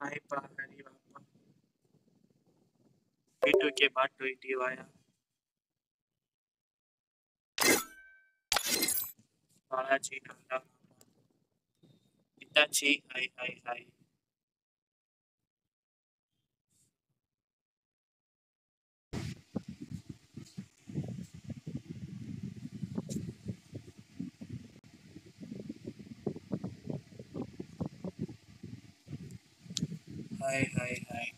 आई पारी बाबा बीटू के बाद तो ट्वेंटी आया। Balaji Nanda Hitachi hi hi hi. Hi hi hi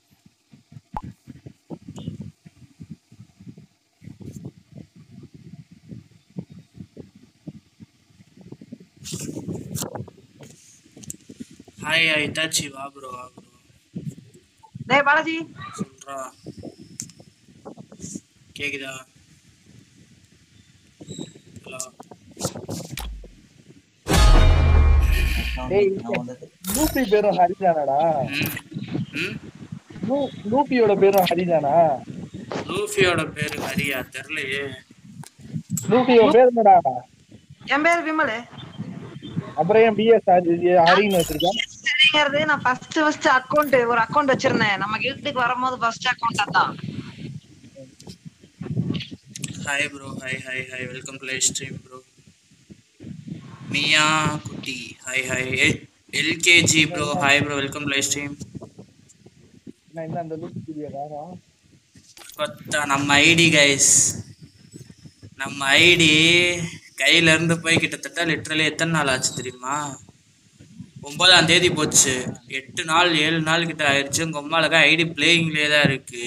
hi hi Hitachi வா ப்ரோ வா ப்ரோ டேய் பாலாஜி. சொல்றா. கேக்குதா? ஹலோ. டேய் லூபி பேரும் ஹரிதானாடா. லூபியோட பேரும் ஹரிதானா லூஃபியோட பேரு ஹரியா? தெரியலையே லூபியோட பேர் என்னடா? என் பேர் விமல். அப்புறம் ஏன் பிஎஸ் ஹரின்னு வச்சிருக்கேன்? சரிங்கிறது நான் ஃபர்ஸ்ட் ஃபர்ஸ்ட் அக்கவுண்ட் ஒரு அக்கவுண்ட் வச்சிருந்தேன். நம்ம கில்டுக்கு வரும்போது ஃபர்ஸ்ட் அக்கவுண்ட் அதான். Hi bro hi hi hi welcome to live stream bro மியா குட்டி hi hi LKG bro hi bro welcome to live stream நான் என்ன அந்த லூபி வீடியோ காரம் கொத்தா நம்ம ஐடி கைஸ் நம்ம ஐடி கையில இருந்து போய் கிட்டத்தட்ட லிட்டரலி எத்தனை நாள் ஆச்சு தெரியுமா? ஒன்பதாம் தேதி போச்சு. எட்டு நாள் ஏழு நாள் கிட்ட ஆயிடுச்சு உங்க அம்மாளுக்கு ஐடி பிளேயிங்லேயே தான் இருக்கு.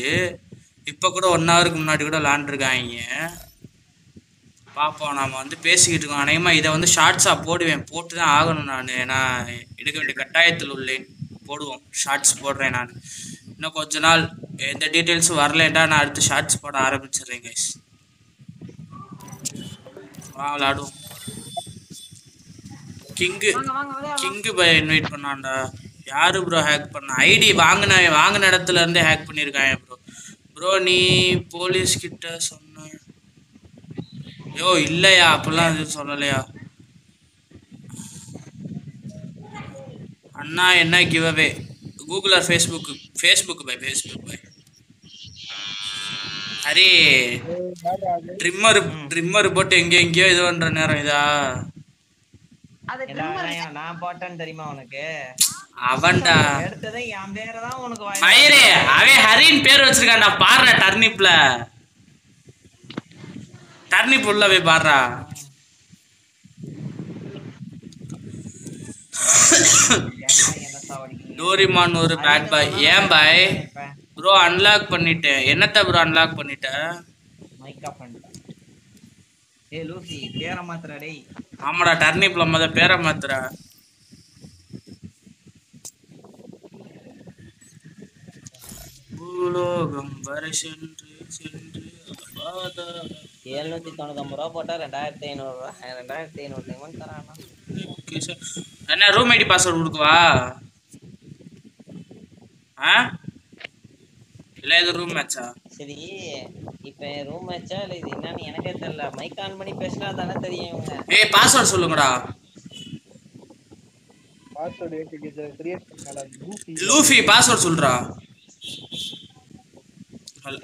இப்போ கூட ஒன் ஹவருக்கு முன்னாடி கூட விளாண்டுருக்காங்க பார்ப்போம் நாம் வந்து பேசிக்கிட்டு இருக்கோம். அநேகமாக இதை வந்து ஷார்ட்ஸாக போடுவேன். போட்டு தான் ஆகணும் நான். நான் எடுக்க வேண்டிய கட்டாயத்தில் உள்ளேன். போடுவோம். ஷார்ட்ஸ் போடுறேன் நான். இன்னும் கொஞ்ச நாள் எந்த டீட்டெயில்ஸும் வரலண்டா நான் அடுத்து ஷார்ட்ஸ் போட ஆரம்பிச்சிடுறேன் கைஸ் வா விளாடுவோம் கிங்கு. கிங்கு பை இன்வைட் பண்ணான்டா. யாரு ப்ரோ ஹேக் பண்ண? ஐடி வாங்கின வாங்கின இடத்துல இருந்தே ஹேக் பண்ணியிருக்காங்க ப்ரோ ப்ரோ நீ போலீஸ் கிட்ட சொன்ன. யோ இல்லையா? அப்படிலாம் எதுவும் சொல்லலையா? அண்ணா என்ன give away Google or Facebook Facebook by Facebook by array trimmer trimmer போட்டு எங்கேயோ எங்கேயோ இது பண்ற நேரம் இதா. நான் நான் போட்டேன்னு தெரியுமா உனக்கு? அவன்டா. எடுத்ததே என் பேரை தான் உனக்கு வாய் மயிரே அவன் ஹரின் பேர் வச்சிருக்கான்டா பாருடா டர்னிப்ல டர்னிப் உள்ள போய் பாடுறா. என்ன சாவடிக்கிறீங்க டோரிமான் ஒரு பேட் பாய் ஏன் பாய் ப்ரோ அன்லாக் பண்ணிட்டேன். என்னத்த ப்ரோ அன்லாக் பண்ணிட்டேன் மைக் ஆஃப் பண்ணிட்டேன் ஏய் லூசி பேர மாத்திரா டேய். ஆமாடா டர்னிப்ல மொத பேரை மாத்துறா பூலோகம் வரை சென்று சென்று எழுநூத்தி தொண்ணூத்தொம்பது ரூபா போட்டா ரெண்டாயிரத்தி ஐநூறு ரூபா. ரெண்டாயிரத்தி ஐநூறு தரானா? என்ன ரூம் ஐடி பாஸ்வேர்டு கொடுக்கவா இல்லை இது ரூம் மேட்சா சரி இப்ப ரூம் வச்சா இல்ல இது என்னன்னு எனக்கே தெரியல. மைக் ஆன் பண்ணி பேசினா தானே தெரியும் இவங்க. ஏய் பாஸ்வேர்டு சொல்லுங்கடா. பாஸ்வேர்டு லூஃபி பாஸ்வேர்டு சொல்றா.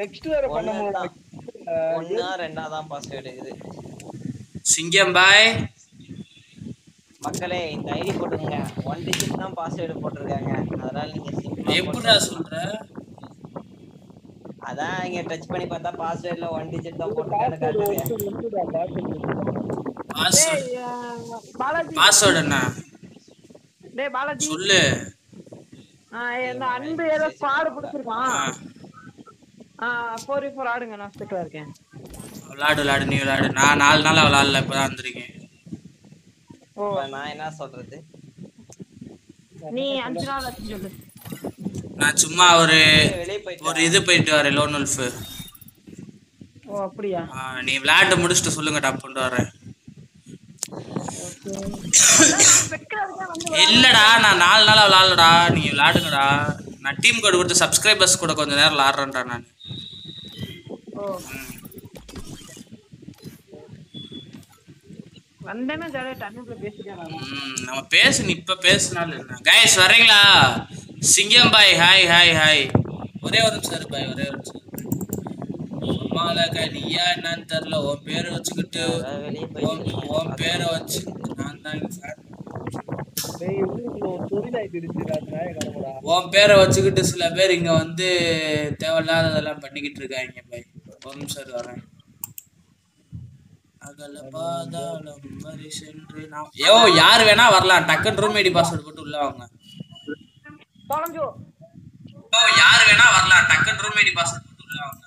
டெக்ஸ்ட் வேற பண்ண முடியல. ஒண்ணா ரெண்டா தான் பாஸ்வேர்டு இருக்குது. சிங்கம் பாய் மக்களே இந்த ஐடி போட்டுங்க ஒன் டிஜிட் தான் பாஸ்வேர்டு போட்டிருக்காங்க. அதனால நீங்க எப்படிடா சொல்ற? அதான் இங்க டச் பண்ணி பார்த்தா பாஸ்வேர்ட்ல ஒன் டிஜிட் தான் போட்டிருக்கான்னு காட்டுது பாஸ்வேர்டு என்ன? டேய் பாலாஜி. சொல்லு. ஆஹ், இந்த அன்பு ஏதோ ஸ்குவாடு பிடிச்சிருக்கான். ஃபோர் ஃபோர் ஆடுங்க நான் ஸ்பெக்டா இருக்கேன் விளாடு விளாடு நீ விளாடு. நான் நாலு நாள் விளாடல இப்பதான் வந்திருக்கேன். நான் என்ன சொல்றது? நீ அஞ்சு நாள் ஆச்சு சொல்லு. நான் சும்மா ஒரு ஒரு இது போயிட்டு வரேன் லோன் உல்ஃபு ஓ அப்படியா? நீ விளையாட்டு முடிச்சுட்டு சொல்லுங்க வரேன் ஸ்பெக்டா இருக்கேன் வந்து இல்லடா நான் நாலு நாளா விளாடலடா நீங்க விளாடுங்கடா நான் டீம் கோட் கொடுத்து சப்ஸ்கிரைபர்ஸ் கூட கொஞ்ச நேரம் விளாடுறேன்டா நான். ஓ வந்தேன்னா ஜாலியா டன்னுக்குள்ள பேசிட்டேன் நான் ம், நம்ம பேசு நீ இப்ப பேசினாலும் கைஸ் வர்றீங்களா? சிங்கம் பாய் ஹாய் ஹாய் ஹாய் ஒரே ஒரு நிமிஷம் பாய் ஒரே ஒரு நிமிஷம். அம்மாலக்கா நீயா என்னன்னு தெரியல உன் பேரை வச்சுக்கிட்டு உன் பேரை வச்சு நான் தெரிஞ்சுடா நாயகனடா உன் பேரை வச்சுக்கிட்டு சில பேர் இங்க வந்து தேவையில்லாததெல்லாம் பண்ணிக்கிட்டு இருக்காங்க பாய். ஒரு நிமிஷம் வரேன் அகல பாதாளம் வரை சென்று நான் யோ யார் வேணா வரலாம். டக்குன்னு ரூம் ஐடி பாஸ்வேர்டு போட்டு உள்ள வாங்க. தொலைஞ்சோ யோ யார் வேணா வரலாம். டக்குன்னு ரூம் ஐடி பாஸ்வேர்டு போட்டு உள்ள வாங்க.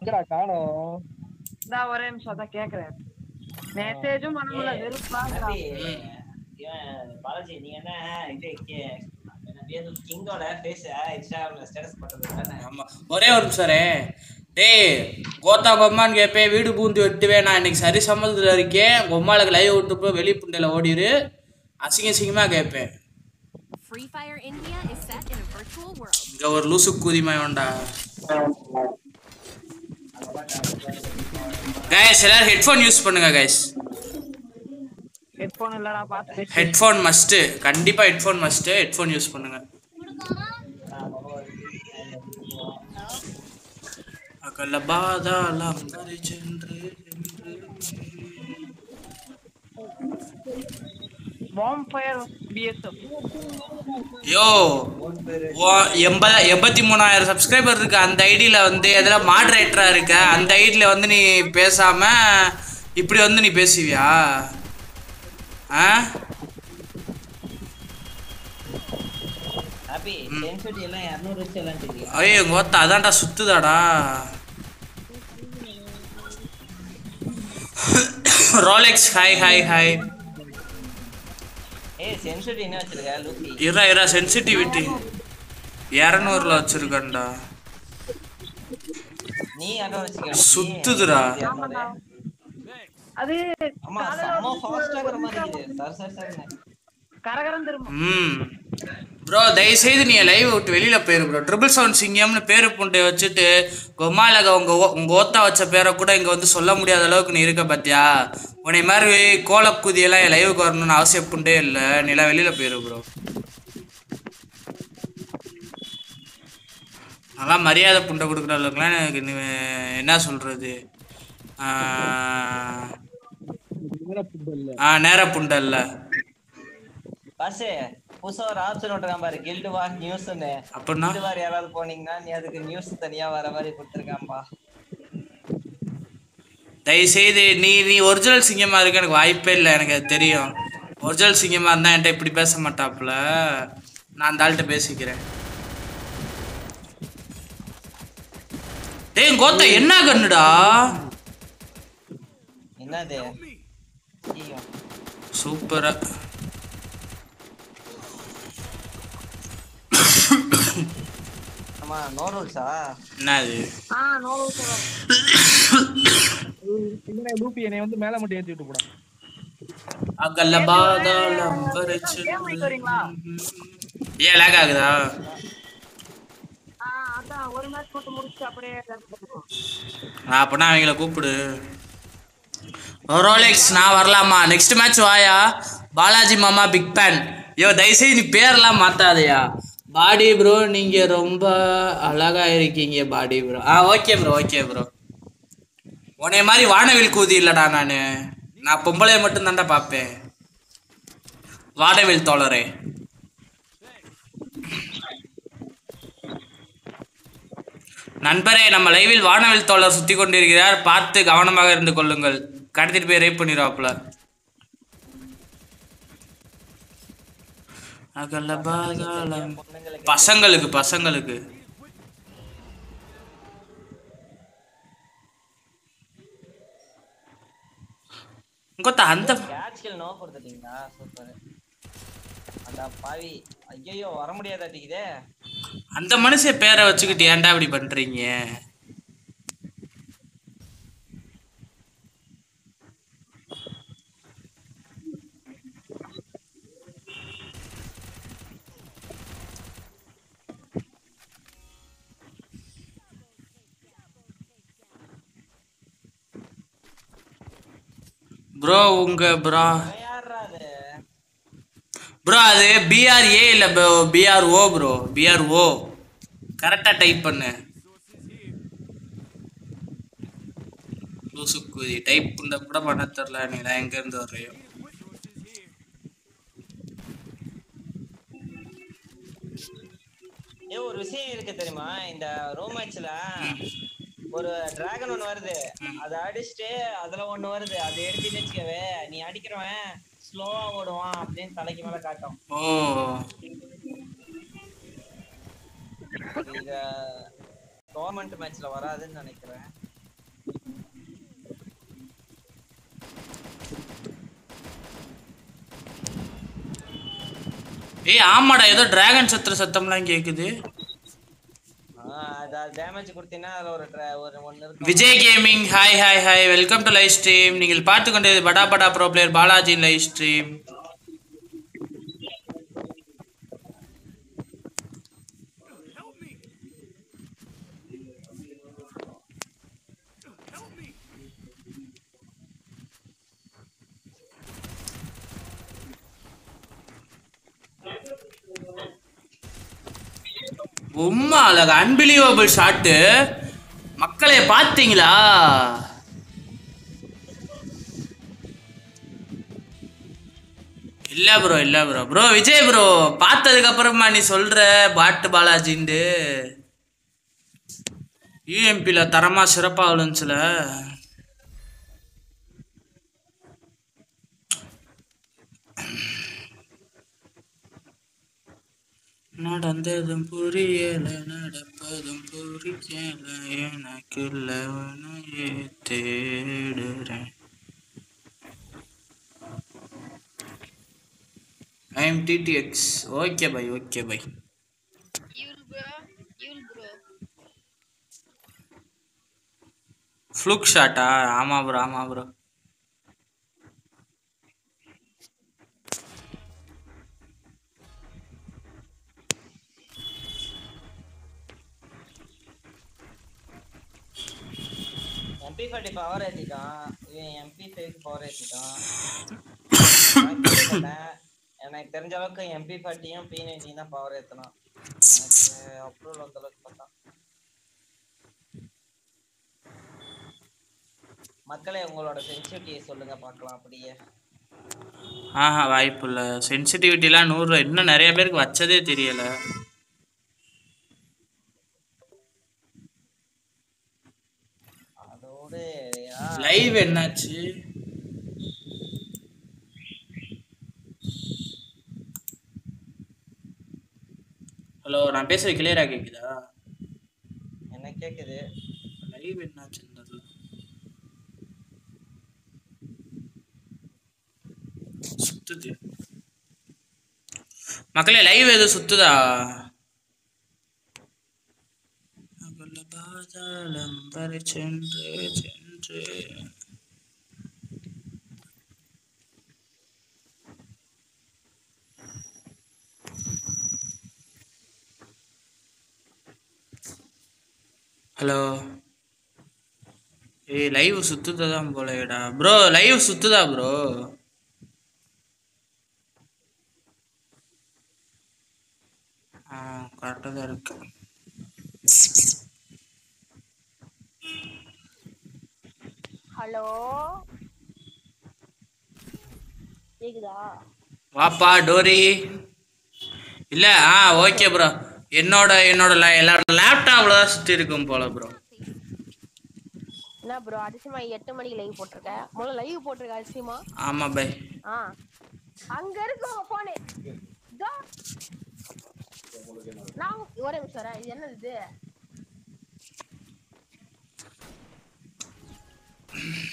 எங்கடா காணோம் இந்த ஒரே நிமிஷம் அதான் கேக்குறேன். மெசேஜும் பண்ண முடியல வெறுப்பா இவன் பாலாஜி நீ என்ன இது கிங்கோட ஃபேஸ் இன்ஸ்டாகிராம்ல ஸ்டேட்டஸ் போட்டது ஆமா. ஒரே ஒரு நிமிஷம். டேய் கோத்தா கொம்மான்னு கேட்பேன் வீடு பூந்து வெட்டுவேன். நான் இன்னைக்கு சரி சம்மந்தத்தில் இருக்கேன். கொம்மாளுக்கு லைவ் விட்டு போய் வெளி புண்டையில் ஓடிரு. அசிங்க அசிங்கமா கேட்பேன். இங்க ஒரு லூசு கூதிமயம்டா கைஸ் எல்லாரும் ஹெட்ஃபோன் யூஸ் பண்ணுங்க கைஸ் ஹெட்போன் இல்லடா பாத்து பேசு. ஹெட்ஃபோன் மஸ்ட் கண்டிப்பா ஹெட்ஃபோன் மஸ்ட் ஹெட்ஃபோன் யூஸ் பண்ணுங்க. அகல பாதாளம் வரை சென்று. யோ எண்பத்தி மூணாயிரம் சப்ஸ்கிரைபர் இருக்கு. அந்த ஐடியில் வந்து எதில் மாடரேட்டராக இருக்க? அந்த ஐடியில் வந்து நீ பேசாம இப்படி வந்து நீ பேசுவியா? ஐயோ எங்க ஓத்த அதான்டா சுத்துதாடா. ரோலெக்ஸ் ஹாய் ஹாய் ஹாய் ஏய் சென்சிட்டி என்ன வச்சிருக்க லூபி இரா இரா சென்சிட்டிவிட்டி இரநூறுல வச்சிருக்கேன்டா. சுத்துதுடா. அது ஆமா செம்ம ஃபாஸ்டா இருக்கிற மாதிரி சார் சார் சார். கரகரம் திரும்ப. ம். ப்ரோ தயவுசெய்து நீ லைவ் விட்டு வெளியில போயிரு ப்ரோ ட்ரிபிள் செவன் சிங்கம்னு பேரு புண்டை வச்சுட்டு கொமாலக உங்க ஓ- உங்க ஓத்தா வச்ச பேரை கூட இங்க வந்து சொல்ல முடியாத அளவுக்கு நீ இருக்க பாத்தியா? உன்னை மாதிரி கோலக்குதியெல்லாம் என் லைவுக்கு வரணும்னு அவசியப்புண்டே இல்லை. நீ எல்லாம் வெளியில போயிரு ப்ரோ நல்லா மரியாதை புண்டை கொடுக்குற அளவுக்குலாம் எனக்கு நீ என்ன சொல்றது? ஆஹ் ஆ நேர புண்டை இல்லை பாஸ் புதுசா ஒரு ஆப்ஷன் விட்டுருக்கான் பாரு கில்டு வார் நியூஸ்னு அப்படின்னா? கில்டு வார் யாராவது போனீங்கன்னா நீ அதுக்கு நியூஸ் தனியா வர மாதிரி கொடுத்துருக்கான்பா தயவுசெய்து நீ நீ ஒரிஜினல் சிங்கமா இருக்க எனக்கு வாய்ப்பே இல்லை எனக்கு தெரியும். ஒரிஜினல் சிங்கமா இருந்தா என்கிட்ட இப்படி பேச மாட்டாப்புல. நான் அந்த ஆள்கிட்ட பேசிக்கிறேன். டேய் கோத்தா என்ன கண்ணுடா? என்னது? சூப்பரா. ஆமா நோ ரூல்ஸா என்னது? ஆ நோ என்னை வந்து மேல மட்டும் ஏத்தி விட்டு போடா. அகல பாதாளம் வரை கேம் வைக்க வரீங்களா ஏன் லேக் ஆகுதா? ஆ அதான் ஒரு மேட்ச் மட்டும் முடிச்சு அப்படியே. நான் அப்பனா அவங்கள கூப்பிடு. ரோலெக்ஸ் நான் வரலாமா? நெக்ஸ்ட் மேட்ச் வாயா? பாலாஜி மாமா பிக் பேன் ஐயோ தயவுசெய்து நீ பேரெல்லாம் மாற்றாதயா பாடி ப்ரோ நீங்கள் ரொம்ப அழகா இருக்கீங்க பாடி ப்ரோ ஆ ஓகே ப்ரோ ஓகே ப்ரோ உன்னைய மாதிரி வானவில் கூதி இல்லைடா நான். நான் பொம்பளைய மட்டும்தான்டா பார்ப்பேன். வானவில் தோழரே. நண்பரே நம்ம லைவில் வானவில் தோழர் சுற்றி கொண்டிருக்கிறார். பார்த்து கவனமாக இருந்து கொள்ளுங்கள். கடத்திட்டு போய் ரேப் பண்ணிடுவாப்புல பசங்களுக்கு பசங்களுக்கு. கொத்த அந்த கேட்ச் கில் நோ கொடுத்துட்டீங்களா சூப்பர் அந்த பாவி ஐயோ வர முடியாதாட்டிக்குதே அந்த மனுஷன் பேரை வச்சுக்கிட்டு ஏன்டா இப்படி பண்றீங்க? ப்ரோ உங்க ப்ரோ ப்ரோ அது பிஆர்ஏ இல்ல ப்ரோ பிஆர்ஓ ப்ரோ பிஆர்ஓ கரெக்டா டைப் பண்ணு. லூசுக்குதி டைப் பண்ண கூட பண்ண தெரியல நீ தான் எங்க இருந்து வர்றியோ. ஏ ஒரு விஷயம் இருக்கு தெரியுமா? இந்த ரோ மேட்ச்ல ஒரு டிராகன் ஒன்னு வருது. அத அடிச்சுட்டு அதுல ஒண்ணு வருது. அதை எடுத்து வச்சுக்கவே நீ அடிக்கிறவன் ஸ்லோவா ஓடுவான் அப்படின்னு தலைக்கு மேல காட்டும். இத கவர்மெண்ட் மேட்ச்ல வராதுன்னு நினைக்கிறேன். ஏய் ஆமாடா ஏதோ டிராகன் சத்துற சத்தம்லாம் கேக்குது. Vijay gaming hi hi hi welcome to live stream நீங்கள் பார்த்து கொண்டது படா படா ப்ரோ பிளேயர் பாலாஜியின் லைவ் ஸ்ட்ரீம் உம்மா அழகு அன்பிலீவபிள் ஷாட்டு மக்களை பார்த்தீங்களா? இல்லை ப்ரோ இல்லை ப்ரோ ப்ரோ விஜய் ப்ரோ பார்த்ததுக்கப்புறமா நீ சொல்கிற பாட்டு பாலாஜின்ட்டு. யூஎம்பியில் தரமாக சிறப்பாக விழுந்துச்சுல. நடந்ததும் புரியல நடப்பதும் புரியல எனக்குள்ள உன்னையே தேடுறேன். I am TDX okay bye okay bye. Fluke ஷாட்டா ஆமா ப்ரோ ஆமா ப்ரோ எம்பி ஃபார்ட்டி பவர் ஏத்திட்டான். இவன் எம்பி ஃபைவ் பவர் ஏத்திட்டான். எனக்கு தெரிஞ்ச அளவுக்கு எம்பி ஃபார்ட்டியும் பி நைன்டியும் தான் பவர் ஏத்தலாம் எனக்கு அப்ரூவல் வந்த அளவுக்கு பார்த்தா மக்களே உங்களோட சென்சிட்டிவிட்டியை சொல்லுங்க பார்க்கலாம் அப்படியே. ஆஹா வாய்ப்பு இல்லை. சென்சிட்டிவிட்டிலாம் நூறு இன்னும் நிறைய பேருக்கு வச்சதே தெரியல அதோடு லைவ் என்னாச்சு? ஹலோ நான் பேசுறது கிளியரா கேக்குதா? என்ன கேக்குது? லைவ் தெரியல சுத்துது. மக்களே லைவ் எதுவும் சுத்துதா? பாதாளம் வரை சென்று ஹலோ ஏய் லைவ் சுத்துதான் போலடா ப்ரோ லைவ் சுத்துதா ப்ரோ ஆ கரெக்டாக தான் இருக்கு. ஹலோ? கேக்குதா? வாப்பா டோரி. இல்ல ஆ ஓகே ப்ரோ என்னோட என்னோட எல்லாரோட லேப்டாப்ல தான் சுத்தி இருக்கும் போல ப்ரோ என்ன ப்ரோ அதிசயமா எட்டு மணிக்கு லைவ் போட்டிருக்க? முதல்ல லைவ் போட்டிருக்க அதிசயமா? ஆமா பை ஆ. அங்க இருக்கு உங்க போனு. நான் ஒரே நிமிஷம் வரேன். இது? என்னது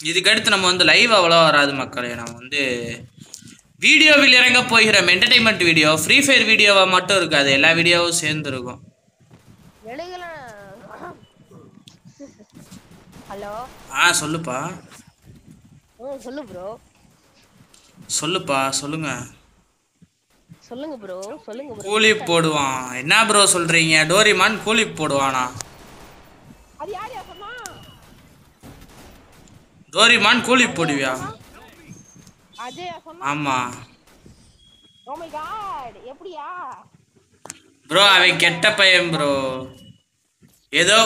இது இதுக்கு அடுத்து நம்ம வந்து லைவ் அவ்வளோ வராது மக்களே. நம்ம வந்து வீடியோவில் இறங்க போகிறோம் என்டர்டைன்மெண்ட் வீடியோ ஃப்ரீ ஃபயர் வீடியோவா மட்டும் இருக்காது. எல்லா வீடியோவும் சேர்ந்து இருக்கும் ஹலோ? ஆ சொல்லுப்பா. சொல்லு ப்ரோ சொல்லுப்பா சொல்லுங்க. சொல்லுங்க ப்ரோ சொல்லுங்க கூலி போடுவான். என்ன ப்ரோ சொல்றீங்க? டோரிமான் கூலி போடுவானா? டோரிமான் கூலி போடுவியா? ஆமா. எப்படியா? ப்ரோ அவன் கெட்ட பையன் ப்ரோ ஏதோ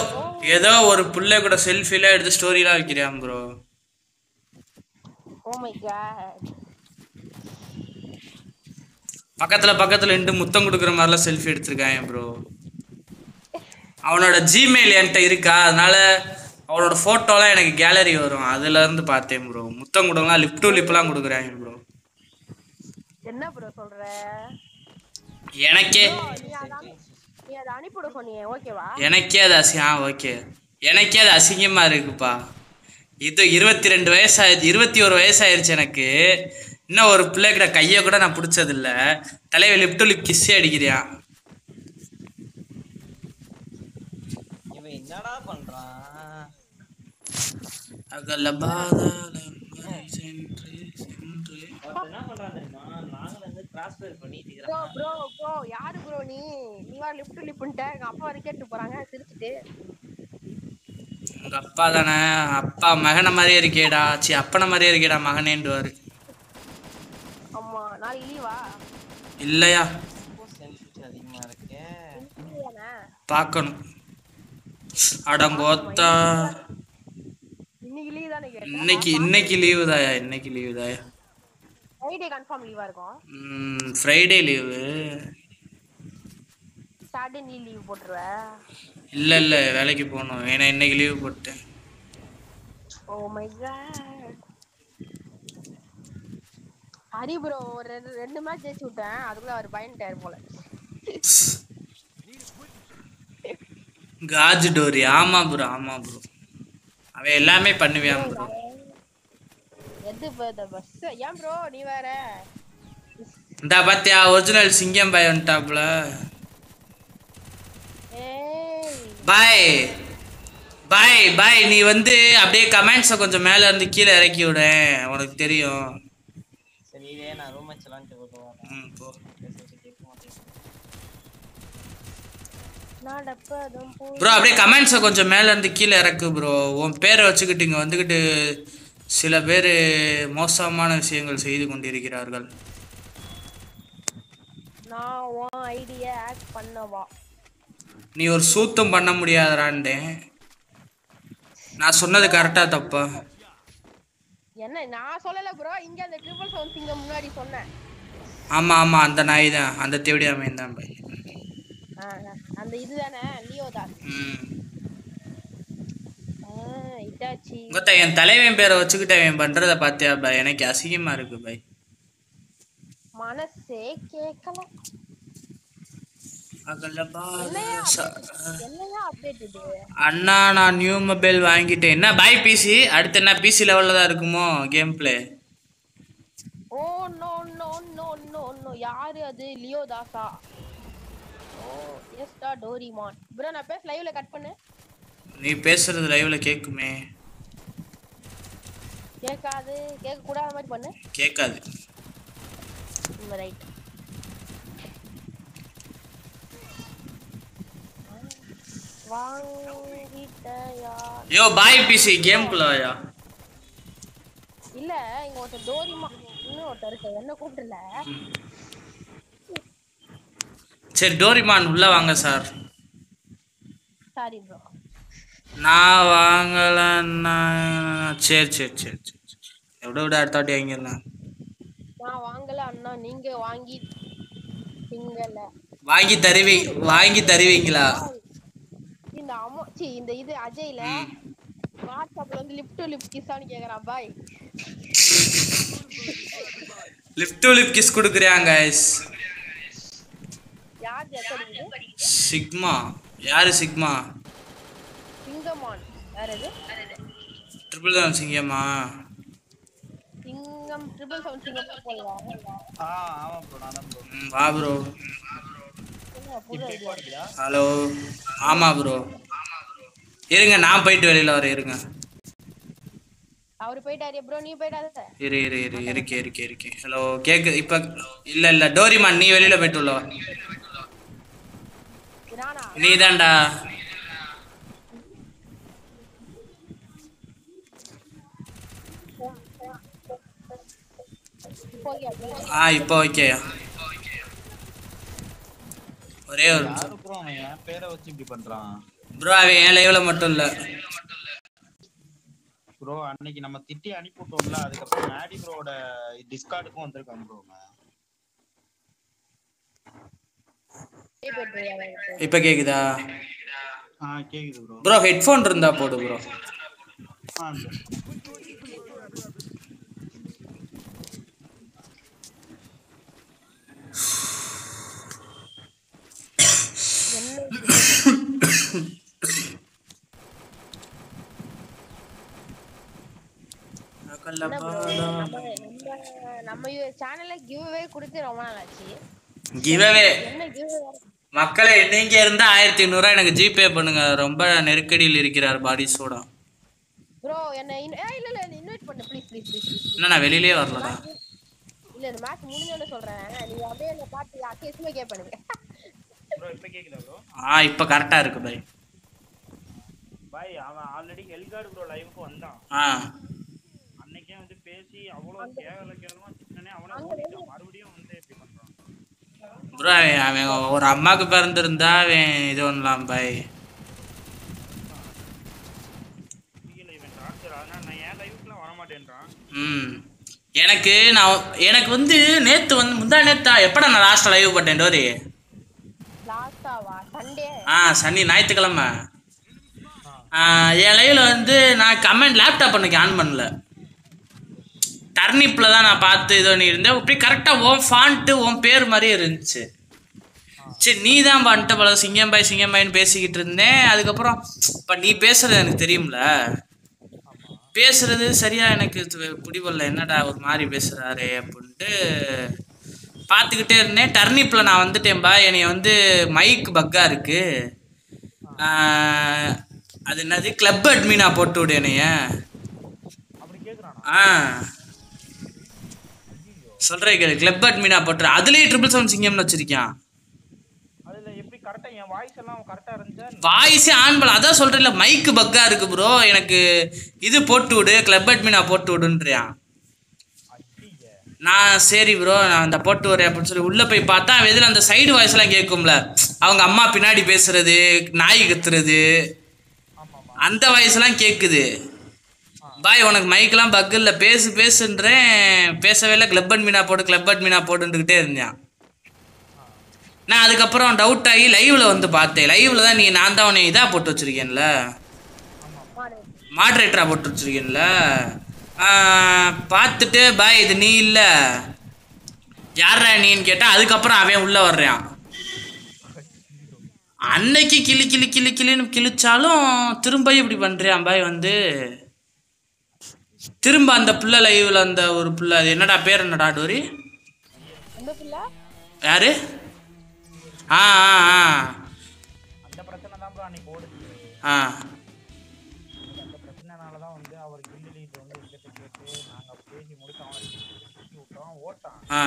ஏதோ ஒரு புள்ள கூட செல்ஃபிலாம் எடுத்து ஸ்டோரிலாம் வைக்கிறான் ப்ரோ காட் பக்கத்துல பக்கத்துல நின்று முத்தம் கொடுக்குற மாதிரிலாம் செல்ஃபி எடுத்திருக்கான் ப்ரோ அவனோட ஜிமெயில் என்கிட்ட இருக்கா? அதனால அவனோட ஃபோட்டோலாம் எனக்கு கேலரி வரும். அதுல இருந்து பார்த்தேன் ப்ரோ முத்தம் கொடுக்கலாம் லிப் டு லிப்லாம் கொடுக்குறாங்க ப்ரோ என்ன ப்ரோ சொல்ற? எனக்கே நீ அத அனுப்பிவிட சொன்னியே ஓகேவா? எனக்கே அது அசிங்க ஆ ஓகே. எனக்கே அது அசிங்கமா இருக்குப்பா. இது இருபத்தி ரெண்டு வயசாயிடுச்சு இருபத்தி ஒரு வயசாயிருச்சு எனக்கு. இன்னும் ஒரு பிள்ளைகிட்ட கையை கூட நான் பிடிச்சதில்ல. தலைவை லிப் டு லிப் கிஸ்ஸே அடிக்கிறியான் இவன் என்னடா பண்றான் அகல பாதாளம் சென்று சென்று. என்ன பண்றான் தெரியுமா நாங்களும் வந்து டிரான்ஸ்ஃபர் பண்ணிட்டு ப்ரோ ப்ரோ ப்ரோ யாரு ப்ரோ நீ? நீ வர லிஃப்ட் லிஃப்ட்ன்ட்ட எங்க அப்பா வரை கேட்டு போறாங்க சிரிச்சிட்டு. உங்க அப்பா தானே? அப்பா மகனை மாதிரியே இருக்கேடா. சி அப்பனை மாதிரியே இருக்கேடா மகனேண்டுவாரு ஆமா நாளைக்கு லீவா இல்லையா? அதிகமா இருக்கே பார்க்கணும். அடங்கோத்தா இன்னைக்கு லீவ் தானே கேட்டேன். இன்னைக்கு இன்னைக்கு லீவு தாயா? இன்னைக்கு லீவு தாயா? ஃப்ரைடே கன்ஃபார்ம் லீவா இருக்கும். ஃப்ரைடே லீவு சாட்டர்டே நீ லீவ் போட்டுருவ. இல்லை இல்லை வேலைக்கு போகணும். ஏன்னா இன்னைக்கு லீவு போட்டேன். Oh my god Hari bro ஒரு ரெண்டு மேட்ச் ஜெயிச்சு விட்டேன். அதுக்குள்ள அவர் பயன்ட்டாரு போல. காஜ் டோரி. ஆமா ப்ரோ ஆமா ப்ரோ அவன் எல்லாமே பண்ணுவியான் ப்ரோ எது பஸ் ஏன் ப்ரோ நீ வேற? இந்த பாத்தியா ஒரிஜினல் சிங்கம் பாய் வந்துட்டாப்ல பாய் பாய் பாய் நீ வந்து அப்படியே கமெண்ட்ஸை கொஞ்சம் மேலே இருந்து கீழே இறக்கி விட உனக்கு தெரியும் சரி இதே நான் ரூம் வச்சலான்ட்டு போட்டுவாங்க ம் போ கேட்க மாட்டேன் நடப்பதும் போ ப்ரோ அப்படியே கமெண்ட்ஸை கொஞ்சம் மேலே இருந்து கீழே இறக்கு ப்ரோ உன் பேரை வச்சுக்கிட்டு இங்கே வந்துக்கிட்டு சில பேர் மோசமான விஷயங்கள் செய்து கொண்டிருக்கிறார்கள். நான் உன் ஐடியா ஆக்ட் பண்ணவா? நீ ஒரு சூத்தம் பண்ண முடியாதரான்டேன் நான் சொன்னது கரெக்டாக தப்பா? என்ன நான் சொல்லல ப்ரோ இங்க அந்த ட்ரிபிள் செவன் சிங்க முன்னாடி சொன்னேன். ஆமாம் ஆமாம் அந்த நாய் தான். அந்த தேவடி அமையன் தான் பாய் ஆ, அந்த இதுதானே லியோ தான். ம். இட்டாச்சி உங்கத்த என் தலைவன் பேரை வச்சுக்கிட்டு அவன் பண்ணுறதை பார்த்தியா பாய் எனக்கு அசிங்கமாக இருக்கு பாய் மனசே கேட்கல அண்ணா நான் நியூ மொபைல் வாங்கிட்டேன். என்ன பாய் பிசி அடுத்து என்ன பிசி லெவலில் தான் இருக்குமோ game play oh no no no no no யாரு அது? லியோ தாசா. எஸ்டா டோரிமான் ப்ரோ நான் பேச லைவ்ல கட் பண்ணு. நீ பேசுறது லைவ்ல கேட்குமே கேட்காது கேட்க கூடாத மாதிரி பண்ணு. கேட்காது ரைட் வாங்கிட்டயா யோ பாய் பிசி கேம்குள்ள வாயா? இல்ல இங்க ஒருத்தர் டோரிமா இன்னும் ஒருத்தர் இருக்கு என்ன கூப்பிடல? சரி டோரிமான் உள்ள வாங்க சார் சாரி ப்ரோ நான் வாங்கலன்னா சரி சரி சரி சரி. எவ்வளோ விட அடுத்த வாட்டி வாங்கிடலாம். நான் வாங்கல அண்ணா. நீங்க வாங்கி திங்கல. வாங்கி தருவி வாங்கி தருவீங்களா? இந்த அம்மா சி இந்த இது அஜய்ல வாட்ஸ்அப்ல வந்து லிப் டு லிப் கிஸ்ஸான்னு கேக்குறான் பாய் லிப் டு லிப் கிஸ் கொடுக்குறாங்க guys. சிக்மா. யாரு சிக்மா? சிங்கமான் வேற எது ட்ரிபிள் தான் சிங்கம்மா. சிங்கம் ட்ரிபிள் செவன் சிங்கம் போடலாம் ஆ ஆமா ப்ரோ நான் தான் ப்ரோ வா ப்ரோ ஹலோ. ஆமா ப்ரோ இருங்க நான் போயிட்டு வெளியில வரேன் இருங்க. அவரு போயிட்டாரு. ப்ரோ நீ போயிட்டாத இரு இரு இரு இருக்கே இருக்கே இருக்கே. ஹலோ கேக்கு இப்ப இல்ல இல்ல டோரிமான் நீ வெளியில போயிட்டு உள்ள வா நானா நீ தான்டா இப்போ okay, இப்போ okay. ஆ இப்போ ஓகே ஒரே ஒரு ப்ரோ அவன்? என் பேரை வச்சு இப்படி பண்றான். ப்ரோ அவன் என் லைவ்ல மட்டும் இல்ல. ப்ரோ அன்னைக்கு நம்ம திட்டி அனுப்பிவிட்டோம்ல அதுக்கப்புறம் மேடி ப்ரோட டிஸ்கார்டுக்கும் வந்திருக்கான் ப்ரோ இப்போ கேக்குதா? ஆ கேக்குது ப்ரோ ஹெட்ஃபோன் இருந்தா போடு ப்ரோ நம்ம நம்ம நம்ம சேனல்ல கிவ் அவே கொடுத்து ரொம்ப நாள் ஆச்சு கிவ்அவே என்ன கிவ் மக்களே நீங்க இருந்தா ஆயிரத்தி ஐநூறுரூவா எனக்கு ஜிபே பண்ணுங்க. ரொம்ப நெருக்கடியில் இருக்கிறார் பாடி சோடா. ப்ரோ என்ன இல்ல இல்ல இன்வைட் பண்ணு. ப்ளீஸ் ப்ளீஸ் ப்ளீஸ் என்ன நான் வெளியிலே வரலடா? இல்ல இந்த மேட்ச் முடிஞ்சோன்னு சொல்றேன். நீங்க அப்படியே என்ன பாத்து அக்கேசுமே கேட்பனுங்க ப்ரோ இப்போ கேக்குதா ப்ரோ ஆ இப்போ கரெக்டா இருக்கு பை பாய் அவன் ஆல்ரெடி ஹெல்கார்டு ப்ரோ லைவுக்கு வந்தான். ஆ. அன்னைக்கே வந்து பேசி அவ்வளோ கேவல கேவலமா திட்டினே அவனே மறுபடியும் ப்ரோ அவன் அவன் ஒரு அம்மாவுக்கு பிறந்திருந்தா அவன் இது பண்ணலாம் பை கீழே இவன் டார்ச்சர் அதனால நான் என் லைவுக்குலாம் வர மாட்டேன்றான் ம். எனக்கு நான் எனக்கு வந்து நேத்து வந்து முந்தா நேத்தா எப்படா நான் லாஸ்ட் லைவ் போட்டேன் டோரி? ஆ சனி ஞாயிற்றுக்கிழமை. என் லைவ்ல வந்து நான் கமெண்ட் லேப்டாப் அன்னைக்கு ஆன் பண்ணல. டர்னிப்பில் தான் நான் பார்த்து இது பண்ணியிருந்தேன். அப்படியே கரெக்டாக உன் ஃபாண்ட்டு உன் பேர் மாதிரியே இருந்துச்சு. சரி நீ தான் பண்ணிட்ட பல சிங்கம்பாய் சிங்கம்பாயின்னு பேசிக்கிட்டு இருந்தேன். அதுக்கப்புறம் இப்போ நீ பேசுறது எனக்கு தெரியும்ல. பேசுறது சரியா எனக்கு பிடிபடல என்னடா ஒரு மாதிரி பேசுறாரு அப்படின்ட்டு பார்த்துக்கிட்டே இருந்தேன். டர்னிப்பில் நான் வந்துட்டேன்பா. என்னைய வந்து மைக் பக்கா இருக்கு. அது என்னது? கிளப் அட்மினா போட்டு விடு என்னைய. ஆ. சொல்றேன் கேளு. கிளப் அட்மினா போட்டு அதுலயே ட்ரிபிள் செவன் சிங்கம்னு வச்சிருக்கான் வாய்ஸ் ஆன் பண்ணல. அதான் சொல்றேன்ல மைக்கு பக்கா இருக்கு ப்ரோ எனக்கு இது போட்டு விடு கிளப் அட்மினா போட்டு விடுன்றியான் நான் சரி ப்ரோ நான் அந்த போட்டு வரேன் அப்படின்னு சொல்லி உள்ள போய் பார்த்தா எதில் அந்த சைடு வாய்ஸ் எல்லாம் கேட்கும்ல. அவங்க அம்மா பின்னாடி பேசுறது நாய் கத்துறது. அந்த வாய்ஸ் எல்லாம் கேக்குது. பாய் உனக்கு மைக்கெல்லாம் பக்கு இல்லை. பேசு பேசுன்றேன். பேசவே இல்லை. கிளப் அட்மினா போடு கிளப் அட்மினா போட்டுக்கிட்டே இருந்தான். நான் அதுக்கப்புறம் டவுட் ஆகி லைவ்ல வந்து பார்த்தேன். லைவ்ல தான் நீ நான் தான் உன்னை இதாக போட்டு வச்சிருக்கேன்ல? மாட்ரேட்டராக போட்டு வச்சிருக்கேன்ல? பார்த்துட்டு பாய் இது நீ இல்லை. யாரா நீன்னு கேட்டால் அதுக்கப்புறம் அவன் உள்ளே வர்றான். அன்னைக்கு கிளி கிளி கிளி கிளின்னு கிழிச்சாலும் திரும்ப இப்படி பண்றியான் பாய் வந்து. திரும்ப அந்த புள்ள லைவ்ல அந்த ஒரு புள்ள அது என்னடா பேர் என்னடா டோரி? யாரு? ஆ ஆ ஆ. ஆ. ஆ.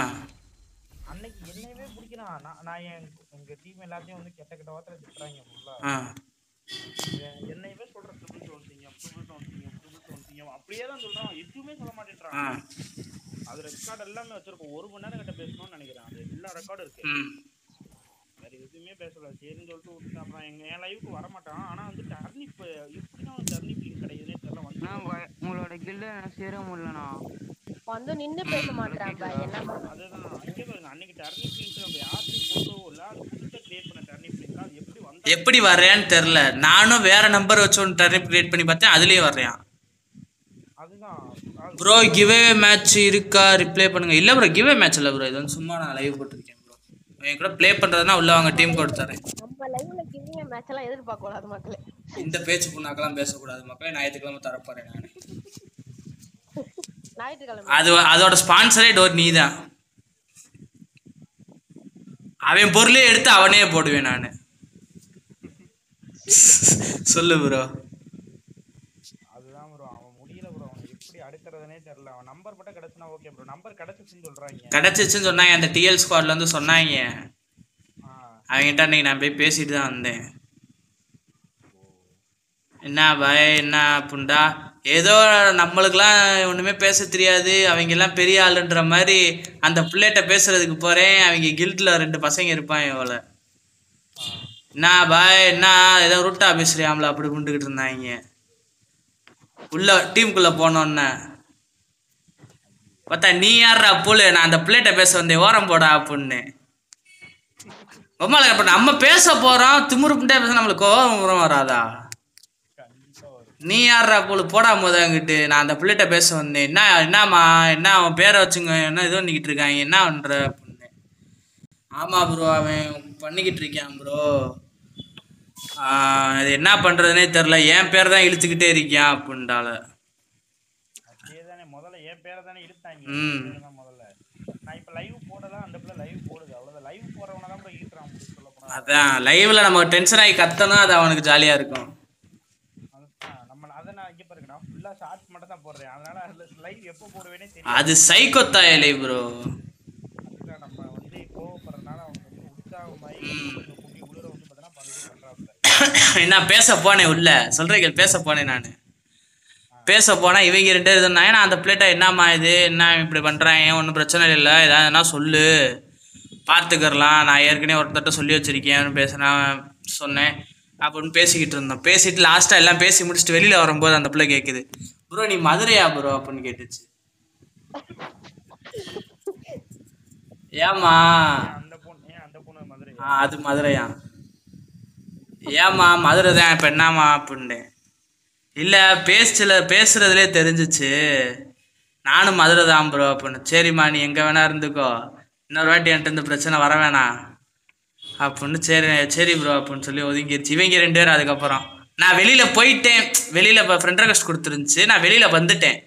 அன்னைக்கு என்னையவே பிடிக்கிறான் நான் நான் என் எங்க டீம் எல்லாத்தையும் வந்து கெட்ட கெட்ட வார்த்தை திட்டுறாங்க ஃபுல்லா ஆ என்னையவே சொல்ற ட்ரிபிள் தோன்சிங்க ட்ரிபிள் தோன்சிங்க ட்ரிபிள் தோன்சிங்க அப்படியே தான் சொல்றான் எதுவுமே சொல்ல ஆ மாட்டேன்றான் அது ரெக்கார்ட் எல்லாமே வச்சிருக்கோம். ஒரு மணி நேரம் கிட்ட பேசணும்னு நினைக்கிறேன். அது எல்லா ரெக்கார்டும் இருக்கு. வேற எதுவுமே பேசல. சரின்னு சொல்லிட்டு விட்டுட்டேன். அப்புறம் எங்க என் லைவுக்கு வர மாட்டான் ஆனா வந்து டர்னிப் எப்படிதான் டர்னிப் லிங்க் கிடைக்குதுன்னே தெரியல. வந்து உங்களோட கில்ல சேர முடியலண்ணா. வந்து நின்னு பேச பண்றது? அதுதான். அங்கே பாருங்க அன்னைக்கு டர்னிப் லிங்க் நம்ம யார்ட்டையும் போட்டோ இல்ல. அது புதுசாக கிரியேட் பண்ண டர்னிப் லிங்க் அது எப்படி வந்தா எப்படி வர்றேன்னு தெரில நானும் வேற நம்பர் வச்சு ஒன்று டர்னிப் கிரியேட் பண்ணி பார்த்தேன். அதுலயே வர்றேன். ப்ரோ கிவே மேட்ச் இருக்கா? ரிப்ளை பண்ணுங்க. இல்ல ப்ரோ கிவே மேட்ச் இல்ல ப்ரோ இது வந்து சும்மா நான் லைவ் போட்டிருக்கேன் ப்ரோ என் கூட ப்ளே பண்றதுனா உள்ள வாங்க டீம் கோட் தரேன். நம்ம லைவ்ல கிவிங்க மேட்ச் எல்லாம் எதிர்பார்க்க கூடாது மக்களே. இந்த பேச்சு புண்ணாக்கெல்லாம் பேசக்கூடாது மக்களே. ஞாயிற்றுக்கிழமை தரப்போறேன் நான். அது அதோட ஸ்பான்சரே டோர் நீ தான் அவன் பொருளே எடுத்து அவனே போடுவேன் நான். சொல்லு ப்ரோ அவன் முடியல ப்ரோ அவன் எப்படி அடுக்கிறதுனே தெரியல அவன் நம்பர் மட்டும் கிடைச்சுனா ஓகே ப்ரோ நம்பர் கிடைச்சிச்சுன்னு சொல்றாங்க. கிடச்சிச்சுன்னு சொன்னாங்க. அந்த டிஎல் ஸ்குவாட்ல இருந்து சொன்னாங்க. அவங்ககிட்ட அன்னைக்கு நான் போய் பேசிட்டு தான் வந்தேன். என்ன பாய் என்ன புண்டா? ஏதோ நம்மளுக்கெல்லாம் ஒண்ணுமே பேச தெரியாது. அவங்க எல்லாம் பெரிய ஆளுன்ற மாதிரி அந்த பிள்ளைகிட்ட பேசுறதுக்கு போறேன். அவங்க கில்ட்ல ரெண்டு பசங்க இருப்பாங்க இவள என்ன பாய் என்ன? ஏதோ ரூட்டா பேசுறியாம்ல அப்படி குண்டுகிட்டு இருந்தாங்க. உள்ள டீமுக்குள்ள போனோன்னே. பார்த்தா நீ யாரா புல்லு நான் அந்த பிள்ளைகிட்ட பேச வந்தேன். ஓரம் போடா அப்படின்னு ரொம்ப இப்ப நம்ம பேச போறோம். திமுரு பிண்டே பேச நம்மளுக்கு கோவம் வராதா? நீ யாரா போல. போடா போத அங்கிட்டு. நான் அந்த பிள்ளைகிட்ட பேச வந்தேன். என்ன என்னம்மா? என்ன அவன் பேரை வச்சுங்க? என்ன இது பண்ணிக்கிட்டு இருக்காங்க. என்ன பண்ற அப்படின்னு ஆமா ப்ரோ அவன் பண்ணிக்கிட்டு இருக்கான் ப்ரோ அது என்ன பண்றதுனே தெரில என் பேர் தான் இழுத்துக்கிட்டே இருக்கான் அப்படின்றால பேரை தானே இழுத்தாங்க முதல்ல. நான் இப்ப லைவ் போடலாம் அந்த பிள்ளை லைவ் போடுது. அவ்வளவுதான். லைவ் போறவன தான் இழுக்கிறான் அப்படி சொல்ல போனா அதான் லைவ்ல நம்ம டென்ஷன் ஆகி கத்தனா அது அவனுக்கு ஜாலியா இருக்கும். நம்ம அதை நான் இங்க பாருங்க. நான் ஃபுல்லா ஷார்ட்ஸ் மட்டும் தான் போடுறேன். அதனால லைவ் எப்போ போடுவேனே தெரியும் அது சைக்கோ தாயலை ப்ரோ அதுதான் நம்ம வந்து கோவப்படுறதுனால அவங்க வந்து உற்சாகமாயி கூட்டி உள்ள வந்து பண்றாப்புல. என்ன பேச போனேன் உள்ள. சொல்றீங்க பேச போனேன் நான். பேச போனா இவங்க ரெண்டு சொன்னாங்க நான் அந்த பிளேட்டை என்னம்மா இது? என்ன இப்படி பண்றாங்க? ஒன்றும் பிரச்சனை இல்லை ஏதாவது என்ன சொல்லு. பார்த்துக்கறலாம் நான் ஏற்கனவே ஒருத்தட்ட சொல்லி வச்சிருக்கேன் பேசினா சொன்னேன். அப்படின்னு பேசிக்கிட்டு இருந்தோம். பேசிட்டு லாஸ்ட்டாக எல்லாம் பேசி முடிச்சுட்டு வெளியில வரும்போது அந்த பிள்ளை கேட்குது ப்ரோ நீ மதுரையா ப்ரோ? அப்படின்னு கேட்டுச்சு. ஏன் ஆ அது மதுரையா? ஏம்மா மதுரை தான். இப்போ என்னம்மா? அப்படின்னு இல்லை பேச்சுல பேசுறதுலே தெரிஞ்சிச்சு. நானும் மதுரை தான் ப்ரோ அப்படின்னு. சரிம்மா நீ எங்கே வேணா இருந்துக்கோ. இன்னொரு வாட்டி என்கிட்ட இந்த பிரச்சனை வர வேணாம். அப்படின்னு சரி சரி ப்ரோ அப்படின்னு சொல்லி ஒதுங்கிருச்சு. இவங்க ரெண்டு பேரும் அதுக்கப்புறம். நான் வெளியில் போயிட்டேன். வெளியில் இப்போ ஃப்ரெண்ட் ரெக்வஸ்ட் கொடுத்துருந்துச்சு. நான் வெளியில் வந்துட்டேன்.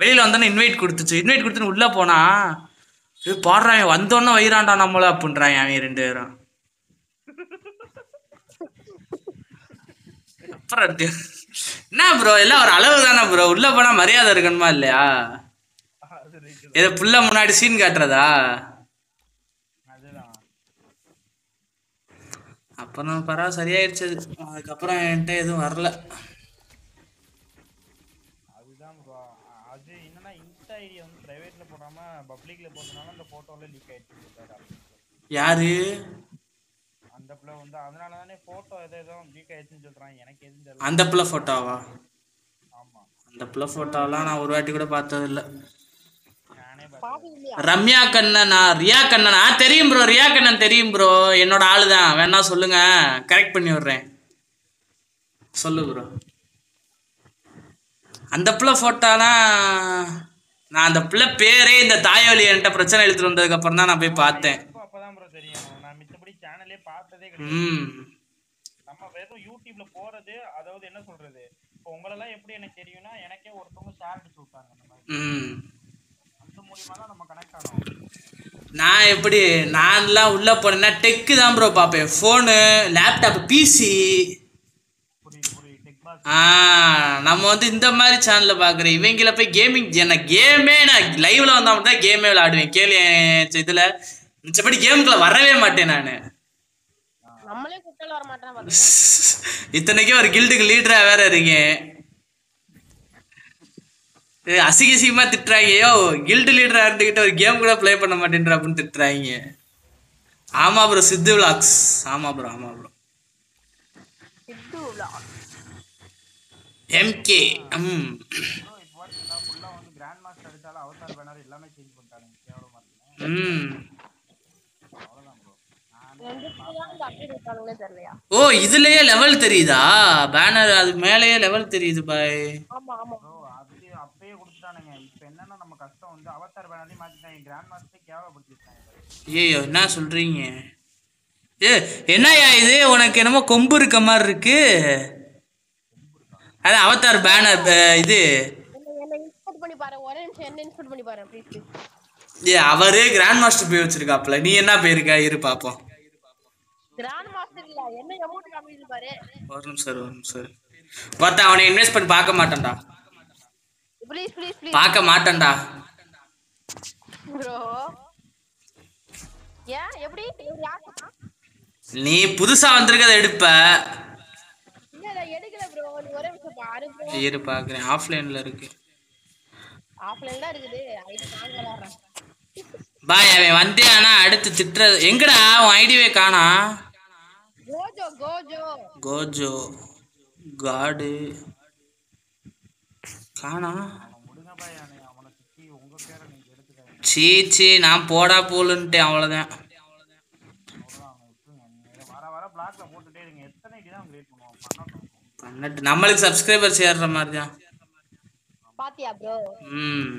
வெளியில் வந்தோன்னே இன்வைட் கொடுத்துச்சு. இன்வைட் கொடுத்துன்னு உள்ளே போனா இது பாடுறாங்க வந்தோன்னே வைராண்டா நம்மள அப்படின்றான் அவன் ரெண்டு பேரும். அப்புறம் என்ன ப்ரோ எல்லாம் ஒரு அளவு தானே ப்ரோ உள்ள போனா மரியாதை இருக்கணுமா இல்லையா இதை புள்ள முன்னாடி சீன் காட்டுறதா அப்புறம் பரவாயில்ல சரியாயிடுச்சு அது. அதுக்கப்புறம் என்கிட்ட எதுவும் வரல அதுதான் bro. அது என்னன்னா இன்ஸ்டா ஐடி வந்து பிரைவேட்ல போடாம பப்ளிக்ல போட்டனால அந்த போட்டோல லீக் ஆயிடுச்சு. யாரு அந்த பிள்ளை வந்து அதனால ஏதோ எனக்கு எதுவும் தெரியல. அந்த பிள்ளை போட்டோவா ஆமா. அந்த பிள்ளை போட்டோலாம் நான் ஒரு வாட்டி கூட பார்த்தது இல்ல ரம்யா கண்ணனா ரியா கண்ணனா. தெரியும் ப்ரோ ரியா கண்ணன் தெரியும் ப்ரோ என்னோட ஆளு தான் வேணா சொல்லுங்க. கரெக்ட் பண்ணி விடுறேன். சொல்லு ப்ரோ அந்த பிள்ளை போட்டோலாம் நான் அந்த பிள்ளை பேரே இந்த தாயொலி என்கிட்ட பிரச்சனை எடுத்துட்டு வந்ததுக்கு அப்புறம் தான் நான் போய் பார்த்தேன். அப்பதான் ப்ரோ தெரியும். நான் மித்தபடி சேனலே பார்த்ததே கிடையாது. ம் நம்ம வெறும் யூடியூப்ல போறது அதாவது என்ன சொல்றது இப்போ உங்களெல்லாம் எப்படி எனக்கு தெரியும்னா எனக்கே ஒருத்தவங்க ஷேர் அடிச்சு விட்டாங்க அந்த மாதிரி ம் அந்த மூலியமா தான் நம்ம கனெக்ட் ஆனோம் நான் எப்படி நான்லாம் உள்ள போனேன்னா டெக்கு தான் ப்ரோ பார்ப்பேன் ஃபோனு லேப்டாப் பிசி ஆ நம்ம வந்து இந்த மாதிரி சேனல்ல பாக்குறேன் இவங்கள போய் கேமிங் எனக்கு கேமே நான் லைவ்ல வந்தா மட்டும் தான் கேமே விளையாடுவேன் கேளு என் இதுல மிச்சப்படி கேமுக்குள்ள வரவே மாட்டேன் நான் நம்மளே கூப்பிட்டாலும் வர மாட்டேன் இத்தனைக்கும் ஒரு கில்டுக்கு லீடரா வேற அசிங்க அசிங்கமா திட்டுறாங்க. ஐயோ கில்டு லீடரா இருந்துகிட்டு ஒரு கேம் கூட ப்ளே பண்ண மாட்டேன்ற அப்படின்னு திட்டுறாங்க. ஆமா ப்ரோ சித்து விளாக்ஸ் ஆமா ப்ரோ ஆமா ப்ரோ சித்து vlog. எம்கே ம். கிராண்ட் மாஸ்டர் அடிச்சாலும் அவதார் பேனர் எல்லாமே சேஞ்ச் பண்ணிட்டாங்க ம் அவ்வளவுதான் ப்ரோ ரெண்டு பேரும் தெரியலையா? ஓ இதுலயே லெவல் தெரியுதா? பேனர் அது மேலேயே லெவல் தெரியுது பாய். ஆமா ஆமா. ப்ரோ அது அப்பயே கொடுத்துட்டானுங்க. இப்போ என்னன்னா நம்ம கஷ்டம் வந்து அவதார் பேனரையும் மாத்திட்டாங்க. கிராண்ட் மாஸ்டர் கேவலப்படுத்திட்டாங்க. ஐயோ என்ன சொல்றீங்க? ஏ என்னய்யா இது? உனக்கு என்னமோ கொம்பு இருக்க மாதிரி இருக்கு. அது அவதார் பேனர் இது. என்ன என்ன இன்ஸ்பெக்ட் பண்ணி பாரு. ஒரே நிமிஷம் என்ன இன்ஸ்பெக்ட் பண்ணி பாரு ப்ளீஸ் ப்ளீஸ் ஏ அவரே கிராண்ட் மாஸ்டர் போய் வச்சிருக்காப்ல நீ என்ன போயிருக்கா இரு பாப்போம். ஒரு நிமிஷம் இரு. பார்த்தா அவனை இன்வெஸ்ட் பண்ணி பார்க்க மாட்டான்டா. பார்க்க மாட்டான்டா. நீ புதுசா வந்திருக்கத எடுப்ப. இரு பாக்குறேன் ஆஃப்லைன்ல இருக்கு. பாய் அவன் வந்தே ஆனா அடுத்து திட்டுறது. எங்கடா உன் ஐடியவே காணா கோஜோ கோஜோ கோஜோ காடு காணா சீ சீ நான் போடா போலுன்ட்டேன் அவ்வளோதான் பண்ணிட்டு நம்மளுக்கு சப்ஸ்கிரைபர்ஸ் ஏறுற மாதிரி தான் பாத்தியா ப்ரோ ம்.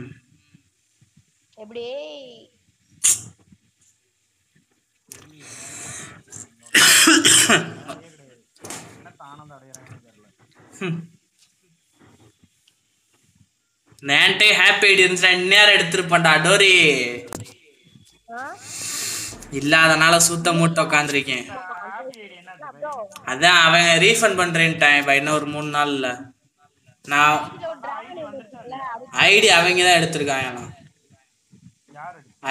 எப்படி? நேன்ட்டே ஹாப்பி ஐடி இருந்துச்சுன்னா இந்நேரம் எடுத்துருப்பேன்டா டோரி. இல்லாதனால சுத்த மூட்டை உட்காந்துருக்கேன் அதான் அவன் ரீஃபண்ட் பண்றேன்ட்டான் இப்போ இன்னும் ஒரு மூணு நாள்ல. நான் ஐடி அவங்க தான் எடுத்திருக்காங்க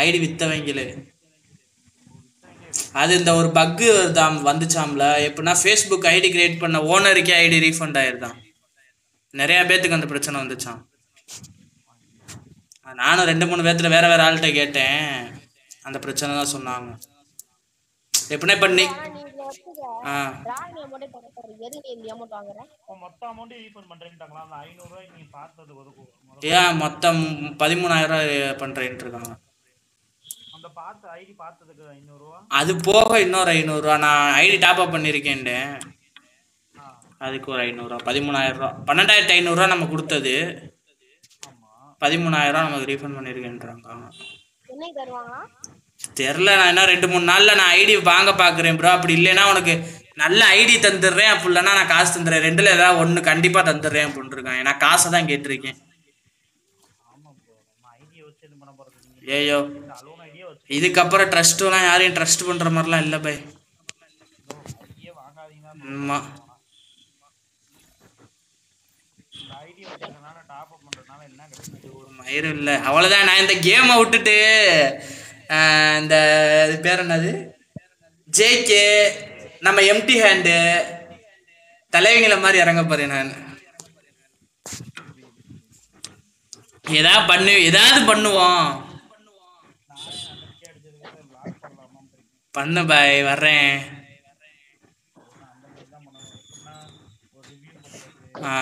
ஐடி வித்தவங்களே. அது இந்த ஒரு பக்கு தான் வந்துச்சாம்ல? எப்படின்னா ஃபேஸ்புக் ஐடி கிரியேட் பண்ண ஓனருக்கே ஐடி ரீஃபண்ட் ஆயிருதான். நிறைய பேத்துக்கு அந்த பிரச்சனை வந்துச்சாம். நானும் ரெண்டு மூணு பேர்த்துல வேற வேற ஆள்கிட்ட கேட்டேன். அந்த பிரச்சனை தான் சொன்னாங்க. எப்படின்னா இப்போ நீ. ஏன் மொத்தம் பதிமூணாயிரம் ரூபாய் பண்றேன்ட்டு இருக்காங்க அந்த பார்த்து ஐடி பார்த்ததுக்கு ஐநூறு ரூபா அது போக இன்னொரு ஐநூறுரூவா நான் ஐடி டாப் அப் பண்ணியிருக்கேன்டே அதுக்கு ஒரு ஐநூறுரூவா பதிமூணாயிரம் ரூபா பன்னெண்டாயிரத்தி ஐநூறுரூவா நம்ம கொடுத்தது. ஆமா. பதிமூணாயிரம் ரூபா நமக்கு ரீஃபண்ட் பண்ணியிருக்கேன்றாங்க தெரில நான் என்ன ரெண்டு மூணு நாளில் நான் ஐடி வாங்க பார்க்குறேன் ப்ரோ அப்படி இல்லைன்னா உனக்கு நல்ல ஐடி தந்துடுறேன் அப்படி இல்லைன்னா நான் காசு தந்துடுறேன். ரெண்டில் ஏதாவது ஒன்று கண்டிப்பாக தந்துடுறேன் அப்படின்ட்டு இருக்கான் நான் காசை தான் கேட்டிருக்கேன். ஆமா ப்ரோ நம்ம ஐடியை வச்சு இது பண்ண போறது? நீங்க ஏயோ இதுக்கப்புறம் ட்ரஸ்ட்டுலாம் யாரையும் ட்ரஸ்ட் பண்ணுற மாதிரிலாம் இல்லை பை. ஆமாம் என்ன ஒரு மயிரும் இல்லை. அவ்வளோதான் நான் இந்த கேமை விட்டுட்டு இந்த இது பேர் என்னது? ஜேகே நம்ம எம்டி ஹேண்டு தலைவங்களை மாதிரி இறங்க போறேன் நான். ஏதாவது பண்ணு ஏதாவது பண்ணுவோம். பண்ணு பாய் வர்றேன். ஆ.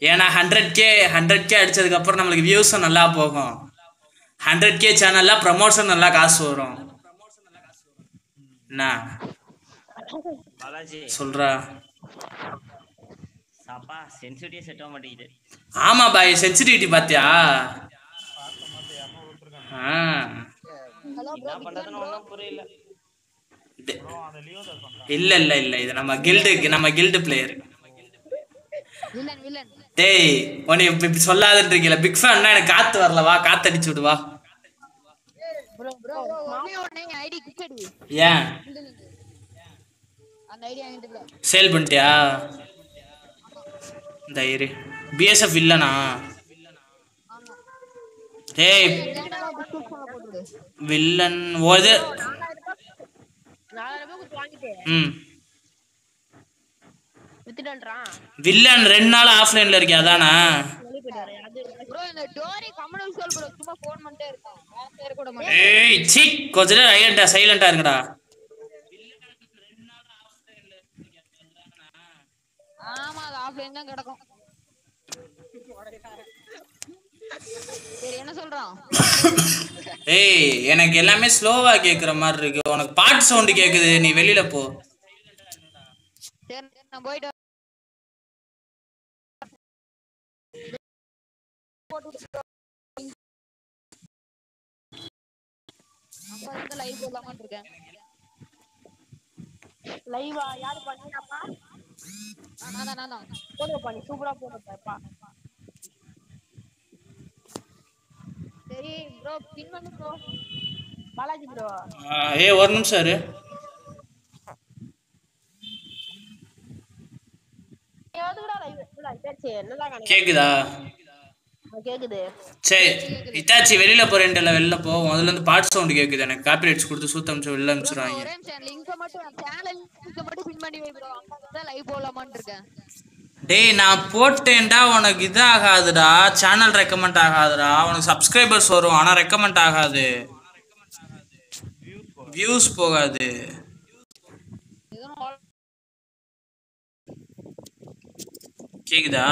ஏன்னா ஹண்ட்ரட் கே ஹண்ட்ரட் கே அடிச்சதுக்கப்புறம் நம்மளுக்கு வியூஸும் நல்லா போகும். ஹண்ட்ரட் கே சேனலில் ப்ரமோஷன் நல்லா காசு வரும். என்ன? சொல்றா. சாப்பா சென்சிட்டிவ் செட் ஆக மாட்டேங்குது. ஆமா பாய் சென்சிட்டிவிட்டி பாத்தியா? ஆ. என்ன பண்றதுன்னு ஒன்றும் புரியல. இல்ல இல்ல இல்ல இது நம்ம கில்டு நம்ம கில்டு பிளேயர் டேய் உன்னை இப்ப இப்படி சொல்லாதுன்றீங்களா பிக் ஃபேன்னா எனக்கு காத்து வரல வா காத்து அடிச்சு விடு வா. ப்ரோ ப்ரோ ஒண்ணே ஒண்ணே ஐடி குக்கடி ஏன்? சேல் பண்ணிட்டியா? இந்த இரு. பிஎஸ்எஃப் இல்லனா? டேய் வில்லன் ஓது வில்லன் ரெண்டு நாள் ஆஃப்லைன்ல இருக்கே அதானா? டோரி சும்மா ஃபோன் பண்ணிட்டே ஏய் சீ கொஞ்ச நேரம் ஐயன்டா சைலண்டா இருங்கடா. ஆமா அது ஆஃப்லைன் தான் கிடக்கும் சரி என்ன சொல்றான் ஏய் எனக்கு எல்லாமே ஸ்லோவா கேக்குற மாதிரி இருக்கு. உனக்கு பாட்டு சவுண்ட் கேக்குது நீ வெளியில போ. லைவ் யாரு பண்ணாப்பா நான் தான் நான் தான் போடுவப்பா நீ சூப்பரா போடுவப்பா ப்ரோ பின் வந்து ப்ரோ பாலாஜி ப்ரோ ஏய் ஒரு நிமிஷம் இரு. கேக்குதா? கேக்குது. சரி இத்தாச்சி வெளியில போறேன்டல வெளில போ. முதல்ல இருந்து பாட் சவுண்ட் கேக்குது எனக்கு. காப்பிரைட்ஸ் கொடுத்து சூத்த அமிச்சு வெளில அமிச்சிருவாங்க. லிங்க மட்டும் சேனல் லிங்க மட்டும் பின் பண்ணி வை ப்ரோ லைவ் போலாமான்னு இருக்கேன். டேய் நான் போட்டேன்டா உனக்கு இது ஆகாதுடா சேனல் ரெக்கமெண்ட் ஆகாதுடா. உனக்கு சப்ஸ்கிரைபர்ஸ் வரும் ஆனால் ரெக்கமெண்ட் ஆகாது. வியூஸ் போகாது. கேக்குதா?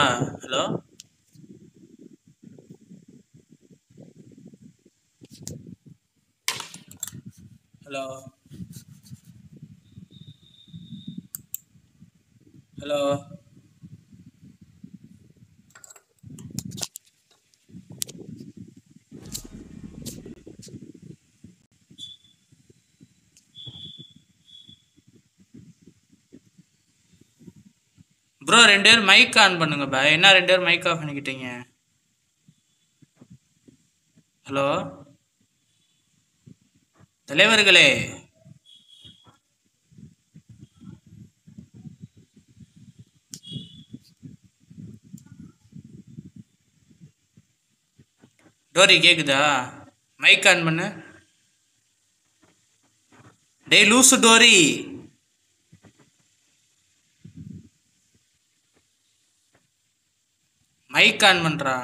ஹலோ ஹலோ ஹலோ ப்ரோ ரெண்டு பேரும் மைக் ஆன் பண்ணுங்க பா என்ன ரெண்டு பேரும் மைக் ஆஃப் பண்ணிக்கிட்டீங்க? ஹலோ தலைவர்களே. டோரி கேக்குதா? மைக் ஆன் பண்ணு. டேய் லூசு டோரி. மைக் ஆன் பண்றா?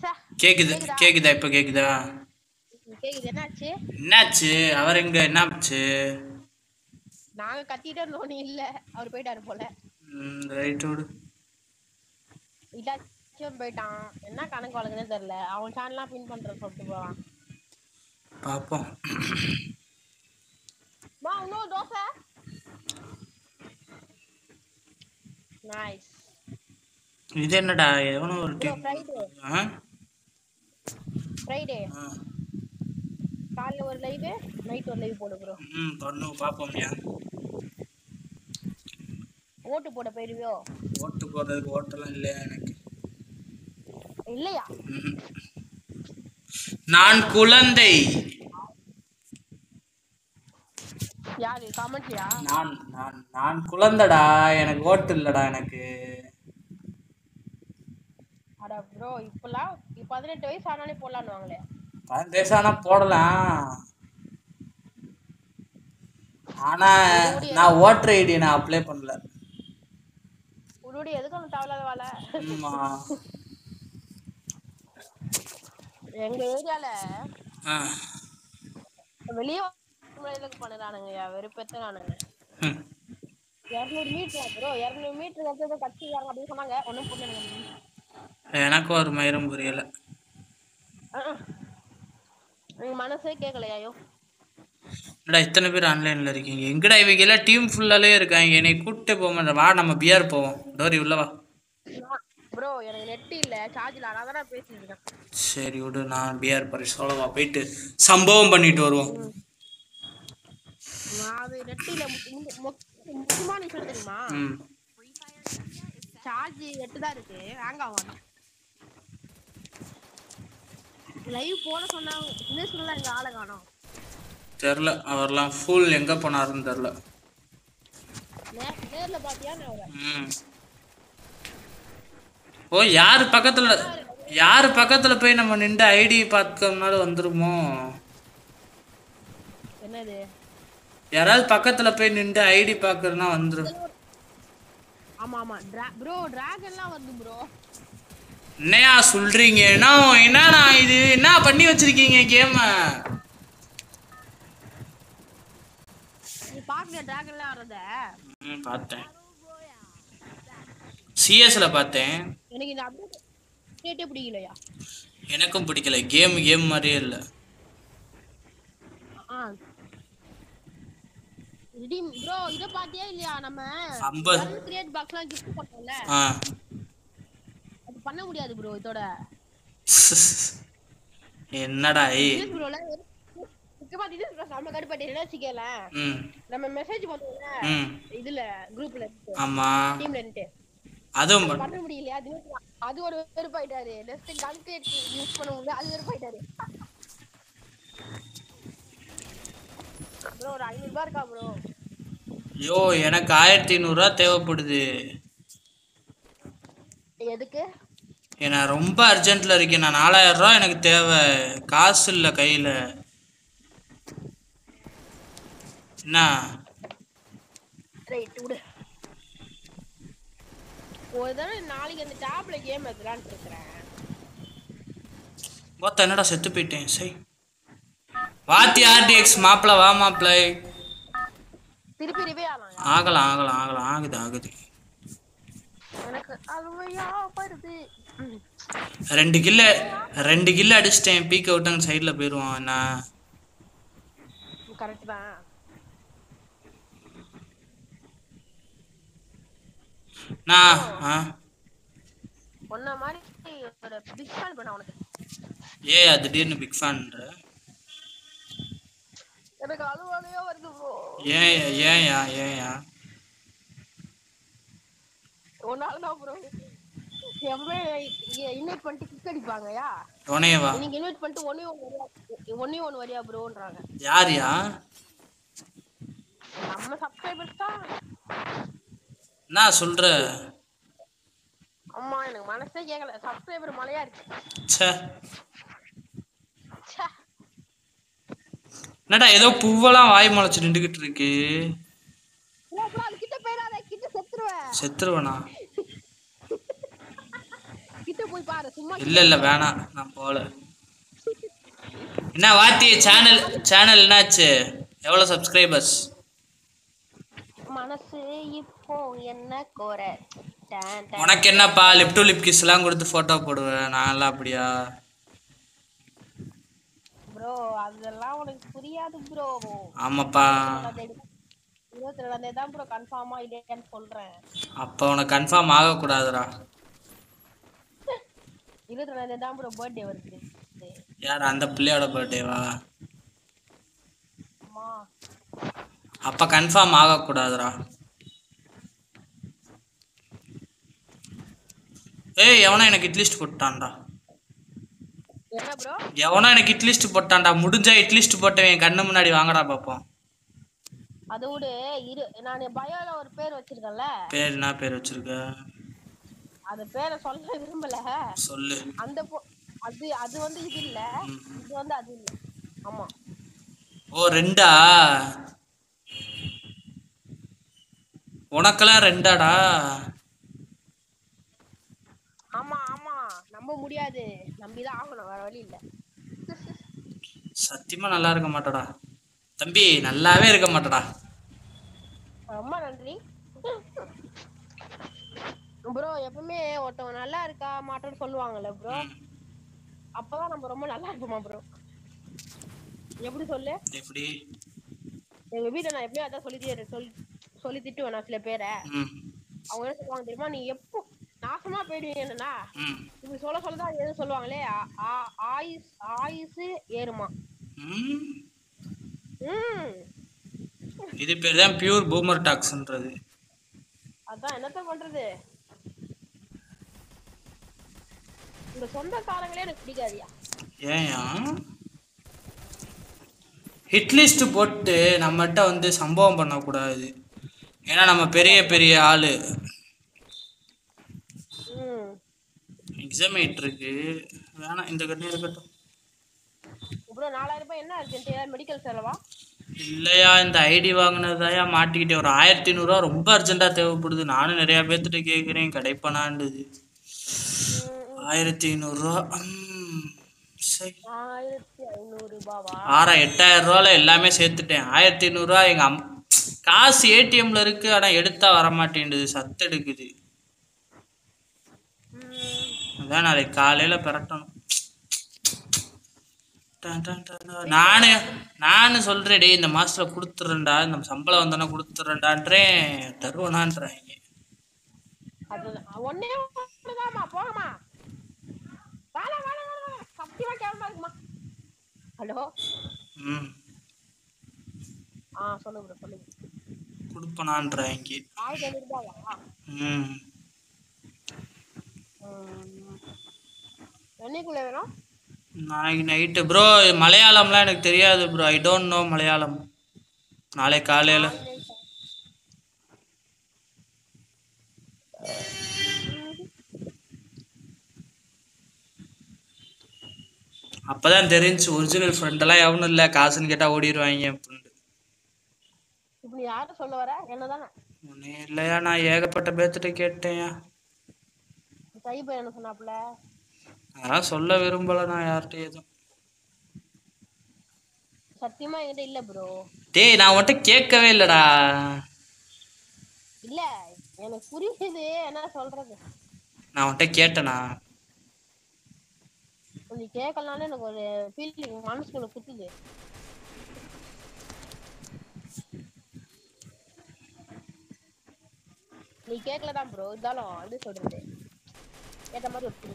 சே, கேக்குது கேக்குதா? இப்ப கேக்குதா? என்னாச்சு? என்னாச்சு? அவர் எங்க என்னாச்சு நாங்க கத்திட்டே இருந்தோம் நீ இல்ல. அவர் போயிட்டாரு போல. ரைட் விடு. இல்லாச்சும் போயிட்டான். என்ன கணக்கு வழக்குன்னு தெரியல. அவன் சேனல்லாம் பின் பண்ற சொல்லிட்டு போறான். பாப்போம். மா இன்னும் தோசை? நைஸ் இது என்னடா எவனோ ஒரு டீம் ஃப்ரைடே காலைல ஒரு லைவ் நைட் ஒரு லைவ் போடு ப்ரோ ம் பண்ணு பாப்போம்யா ஓட்டு போட போயிருவியோ? ஓட்டு போடுறதுக்கு ஓட்டெல்லாம் இல்லையா எனக்கு? இல்லையா. நான் குழந்தை. நான் நான் நான் குழந்தைடா. எனக்கு ஓட்டு இல்லடா எனக்கு. அட ப்ரோ இப்பெல்லாம் பதினெட்டு வயசு ஆனாலே போடலான்னுவாங்களே. பதினெட்டு வயசு ஆனா போடலாம். ஆனா நான் ஓட்டர் ஐடி நான் அப்ளை பண்ணல. உன்னோட எதுக்கு தேவையில்லாத வேலை? எங்க ஏரியால. வெளியே முறையிலுக்கு பண்ணுறானுங்க வெறுப்பேத்தானுங்க ம். இரநூறு மீட்டர் ப்ரோ இரநூறு மீட்டர் கழிச்சு கட்சிக்காரங்க அப்படின்னு சொன்னாங்க. ஒன்றும் புரியல எனக்கும் ஒரு மயிரும் புரியல. எங்க மனசே கேட்கலையாயோ என்னடா இத்தனை பேர் ஆன்லைன்ல இருக்கீங்க? எங்கடா இவங்க எல்லாம் டீம் ஃபுல்லாலே இருக்காங்க. என்னை கூப்பிட்டே போக மாட்டேன். வா நம்ம பிஆர் போவோம். டோரி உள்ள வா. ப்ரோ எனக்கு நெட் இல்ல சார்ஜ் இல்ல அதான் நான் பேசிட்டு இருக்கேன். சரி விடு நான் பிஆர் பரி சொல்லவா போயிட்டு சம்பவம் பண்ணிட்டு வருவோம். அது நெட் இல்ல முக்கியமான விஷயம் தெரியுமா? சார்ஜ் எட்டு தான் இருக்கு ஹேங் ஆகும் லைவ் போட சொன்னாங்க சொல்லல எங்க ஆளை காணோம். தெரில அவர்லாம் ஃபுல் எங்க போனாருன்னு தெரில நே- நேர்ல பாத்தியா நான் அவரை. ம். ஓ யார் பக்கத்துல யார் பக்கத்துல போய் நம்ம நின்று ஐடி பார்க்கறதுனால வந்துருமோ? என்னது? யாராவது பக்கத்துல போய் நின்று ஐடி பார்க்கறதுனா வந்துரும் ஆமா ஆமா. ப்ரோ டிராகன்லாம் வருது ப்ரோ என்னையா சொல்றீங்க? என்ன என்னண்ணா இது? என்ன பண்ணி வச்சிருக்கீங்க கேம? நீ பாக்கல டிராகன்லாம் வர்றத. ம் பார்த்தேன். சிஎஸ்ல பார்த்தேன். எனக்கு இந்த அப்டேட் பிடிக்கலையா? எனக்கும் பிடிக்கல. கேம் கேம் மாதிரியே இல்லை. ரிடீம் ப்ரோ இத பாத்தியா இல்லையா நம்ம ஐம்பது. கிரியேட் பாக்ஸ்லாம் gift பண்ணோம்ல அது பண்ண முடியாது ப்ரோ இதோட. என்னடா ஏய். ப்ரோல ப்ரோ நம்ம கடுப்பாட்டி என்ன வச்சுக்கல ம். நம்ம மெசேஜ் பண்ணுவோம்ல இதுல குரூப்ல ஆமா. டீம்ல இருந்து. அதுவும் அது பண்ண முடியலையா அது அது ஒரு வெறுப்பாயிட்டாரு கன் கிரியேட் யூஸ் பண்ணுவோம்ல அது வெறுப்பாயிட்டாரு ப்ரோ ஒரு ஐநூறு ரூபாய் இருக்கா ப்ரோ ஐயோ எனக்கு ஆயிரத்தி ஐநூறுரூவா தேவைப்படுது. எதுக்கு? ஏன்னா ரொம்ப அர்ஜென்ட்டில் இருக்கேன். நான் நாலாயிரம் ரூபா எனக்கு தேவை. காசு இல்லை கையில். என்ன? ரைட் விடு. ஒரு தடவை நாளைக்கு அந்த டேப்ல கேம் எடுக்கலான்ட்டு இருக்கிறேன் மொத்தம் என்னடா செத்து போயிட்டேன் சரி வாத்தி ஆர்டிஎக்ஸ் மாப்பிள வா மாப்பிள. திருப்பி ஆகலாம் ஆகலாம் ஆகலாம் ஆகலாம். ஆகுது ஆகுது. ரெண்டு கில்ல ரெண்டு கில்ல அடிச்சிட்டேன். பீக் அவுட்டாங்க சைடில் போயிடுவான் என்ன கரெக்ட் தான். நான் ஆ. உன்ன மாதிரி ஒரு பிக் ஃபேன் பண்ண உனக்கு. ஏ அது திடீர்னு பிக் ஃபேன்ற எனக்கு அழுவாலையா வருது ப்ரோ ஏன் ஏன்யா ஏன்யா ஒன்னால தான் ப்ரோ எப்பவுமே இன்வைட் பண்ணிட்டு கிக் அடிப்பாங்கயா உனையவா நீங்க இன்வைட் பண்ணிட்டு ஒன்னே வரியா ஒன்னே ஒன்று வரியா ப்ரோன்றாங்க யார்யா நம்ம சப்ஸ்கிரைபர்ஸ் தான். என்ன சொல்ற? அம்மா எனக்கு மனசே கேட்கல சப்ஸ்கிரைபர் மலையா இருக்கு. ச்சே. என்னடா ஏதோ பூவெல்லாம் வாய் முளைச்சு நின்றுகிட்டு இருக்கு. செத்துருவேன் செத்துருவனா? கிட்ட போய் பாரு சும்மா இல்ல இல்ல வேணாம் நான் போல என்ன வாத்தி சேனல் சேனல் என்னாச்சு? எவ்வளோ சப்ஸ்கிரைபர்ஸ் மனசு உனக்கு என்னப்பா லிப் டு லிப் கிஸ் எல்லாம் கொடுத்து போட்டோ போடுவேன். நான்லாம் அப்படியா? ப்ரோ அதெல்லாம் உனக்கு புரியாது ப்ரோ ஆமாப்பா. இருபத்தி ரெண்டாம் தேதி தான் ப்ரோ கன்ஃபார்மா இல்லையான்னு சொல்றேன். அப்போ உனக்கு கன்ஃபார்ம் ஆகக்கூடாதுடா. இருபத்தி ரெண்டாம் தேதி தான் ப்ரோ பர்த்டே வருது. யார் அந்த பிள்ளையோட பர்த்டேவா அம்மா. அப்போ கன்ஃபார்ம் ஆகக்கூடாதுடா. ஏய் எவனோ எனக்கு இட்லிஸ்ட் போட்டான்டா. எவனோ எனக்கு இட்லிஸ்ட் போட்டான்டா. முடிஞ்சா இட்லிஸ்ட் போட்டவன் என் கண்ணு முன்னாடி வாங்கடா பார்ப்போம் அதை விடு இரு. நான் பயோல ஒரு பேர் வச்சிருக்கேன்ல. பேர் என்ன பேர் வச்சிருக்க? அந்த பேரை சொல்ல விரும்பல. சொல்லு. அந்த அது அது வந்து இது இல்ல. இது வந்து அது இல்ல. ஆமா. ஓ ரெண்டா? உனக்கெல்லாம் ரெண்டாடா? ஆமா ஆமா. நம்ப முடியாது. நம்பிதான் ஆகணும். வேற வழி இல்ல. சத்தியமா நல்லா இருக்க மாட்டடா. தம்பி நல்லாவே இருக்க மாட்டடா. ரொம்ப நன்றி. ப்ரோ எப்பவுமே ஒருத்தவங்க நல்லா இருக்கா மாட்டோன்னு சொல்லுவாங்கல்ல ப்ரோ அப்பதான் நம்ம ரொம்ப நல்லா இருப்போமா ப்ரோ எப்படி சொல்லு? எப்படி? எங்க வீட்டுல நான் எப்பயும் அதான் சொல்லி சொல்லி சொல்லி திட்டுவேன் நான் சில பேரை. அவங்க என்ன சொல்லுவாங்க தெரியுமா? நீ எப்போ நாசமா போயிடுவீங்க என்னன்னா இப்படி சொல்ல சொல்லதான் எது சொல்லுவாங்களே ஆயுஸ் ஆயுசு ஏறுமா. இது பேர் தான் பியூர் பூமர் டாக்ஸ்ன்றது. அதான் என்னத்த பண்றது? இந்த சொந்தக்காரங்களே எனக்கு பிடிக்காதியா. ஏன்யா ஹிட் லிஸ்ட் போட்டு நம்மகிட்ட வந்து சம்பவம் பண்ணக்கூடாது. ஏன்னா நம்ம பெரிய பெரிய ஆளு ம் எக்ஸாம் இருக்கு வேணாம் இந்த கண்ணி இருக்கட்டும் ப்ரோ நாலாயிரம் ரூபாய் என்ன அர்ஜென்ட் மெடிக்கல் செலவா? இல்லையா இந்த ஐடி வாங்கினதாயா மாட்டிக்கிட்டே ஒரு ஆயிரத்தி ஐநூறுரூவா ரொம்ப அர்ஜென்ட்டாக தேவைப்படுது. நானும் நிறையா பேர்த்துட்ட கேட்குறேன் கிடைப்பனாண்டுது ஆயிரத்தி ஐநூறுரூவா ஆறா எட்டாயிரம் ரூபால எல்லாமே சேர்த்துட்டேன். ஆயிரத்தி ஐநூறுரூவா எங்கள் அம் காசு ஏடிஎம்ல இருக்கு ஆனால் எடுத்தா வர மாட்டேங்குது சத்து எடுக்குது அதான் நாளைக்கு காலையில் பெரட்டணும். நானு நானு சொல்றேன் டேய் இந்த மாசத்துல கொடுத்துறேன்டா இந்த சம்பளம் வந்தோன்னா கொடுத்துறேன்டான்றேன். தருவனான்றாங்க. ஹலோ? ம். ஆ சொல்லுங்க சொல்லுங்க. கொடுப்பனான்றாங்க. ம். என்னைக்குள்ள வேணும்? நாளைக்கு நைட்டு ப்ரோ மலையாளம்லாம் எனக்கு தெரியாது bro I don't know Malayalam. நாளை காலையில. அப்பதான் தெரிஞ்சு ஒரிஜினல் ஃப்ரெண்டெல்லாம் எவனும் இல்லை. காசுன்னு கேட்டா ஓடிடுவாங்க அப்படின்னு இப்ப நீ யார சொல்ல வர? என்னதானே? இல்லையா. நான் ஏகப்பட்ட பேர்த்திட்ட கேட்டேன்யா சைபர் என்ன சொன்னாப்ல அதெல்லாம் சொல்ல விரும்பல நான் யார்கிட்ட எதுவும் சத்தியமா என்கிட்ட இல்ல ப்ரோ டேய் நான் உன்கிட்ட கேட்கவே இல்லடா. இல்ல எனக்கு புரியுது. என்ன சொல்றது? நான் உன்கிட்ட கேட்டேனா? நீ கேட்கலனாலும் எனக்கு ஒரு ஃபீலிங் மனசுக்குள்ள குத்துது. நீ கேட்கலதான் ப்ரோ இருந்தாலும் எப்படி சொல்றது. கேட்ட மாதிரி ஒரு.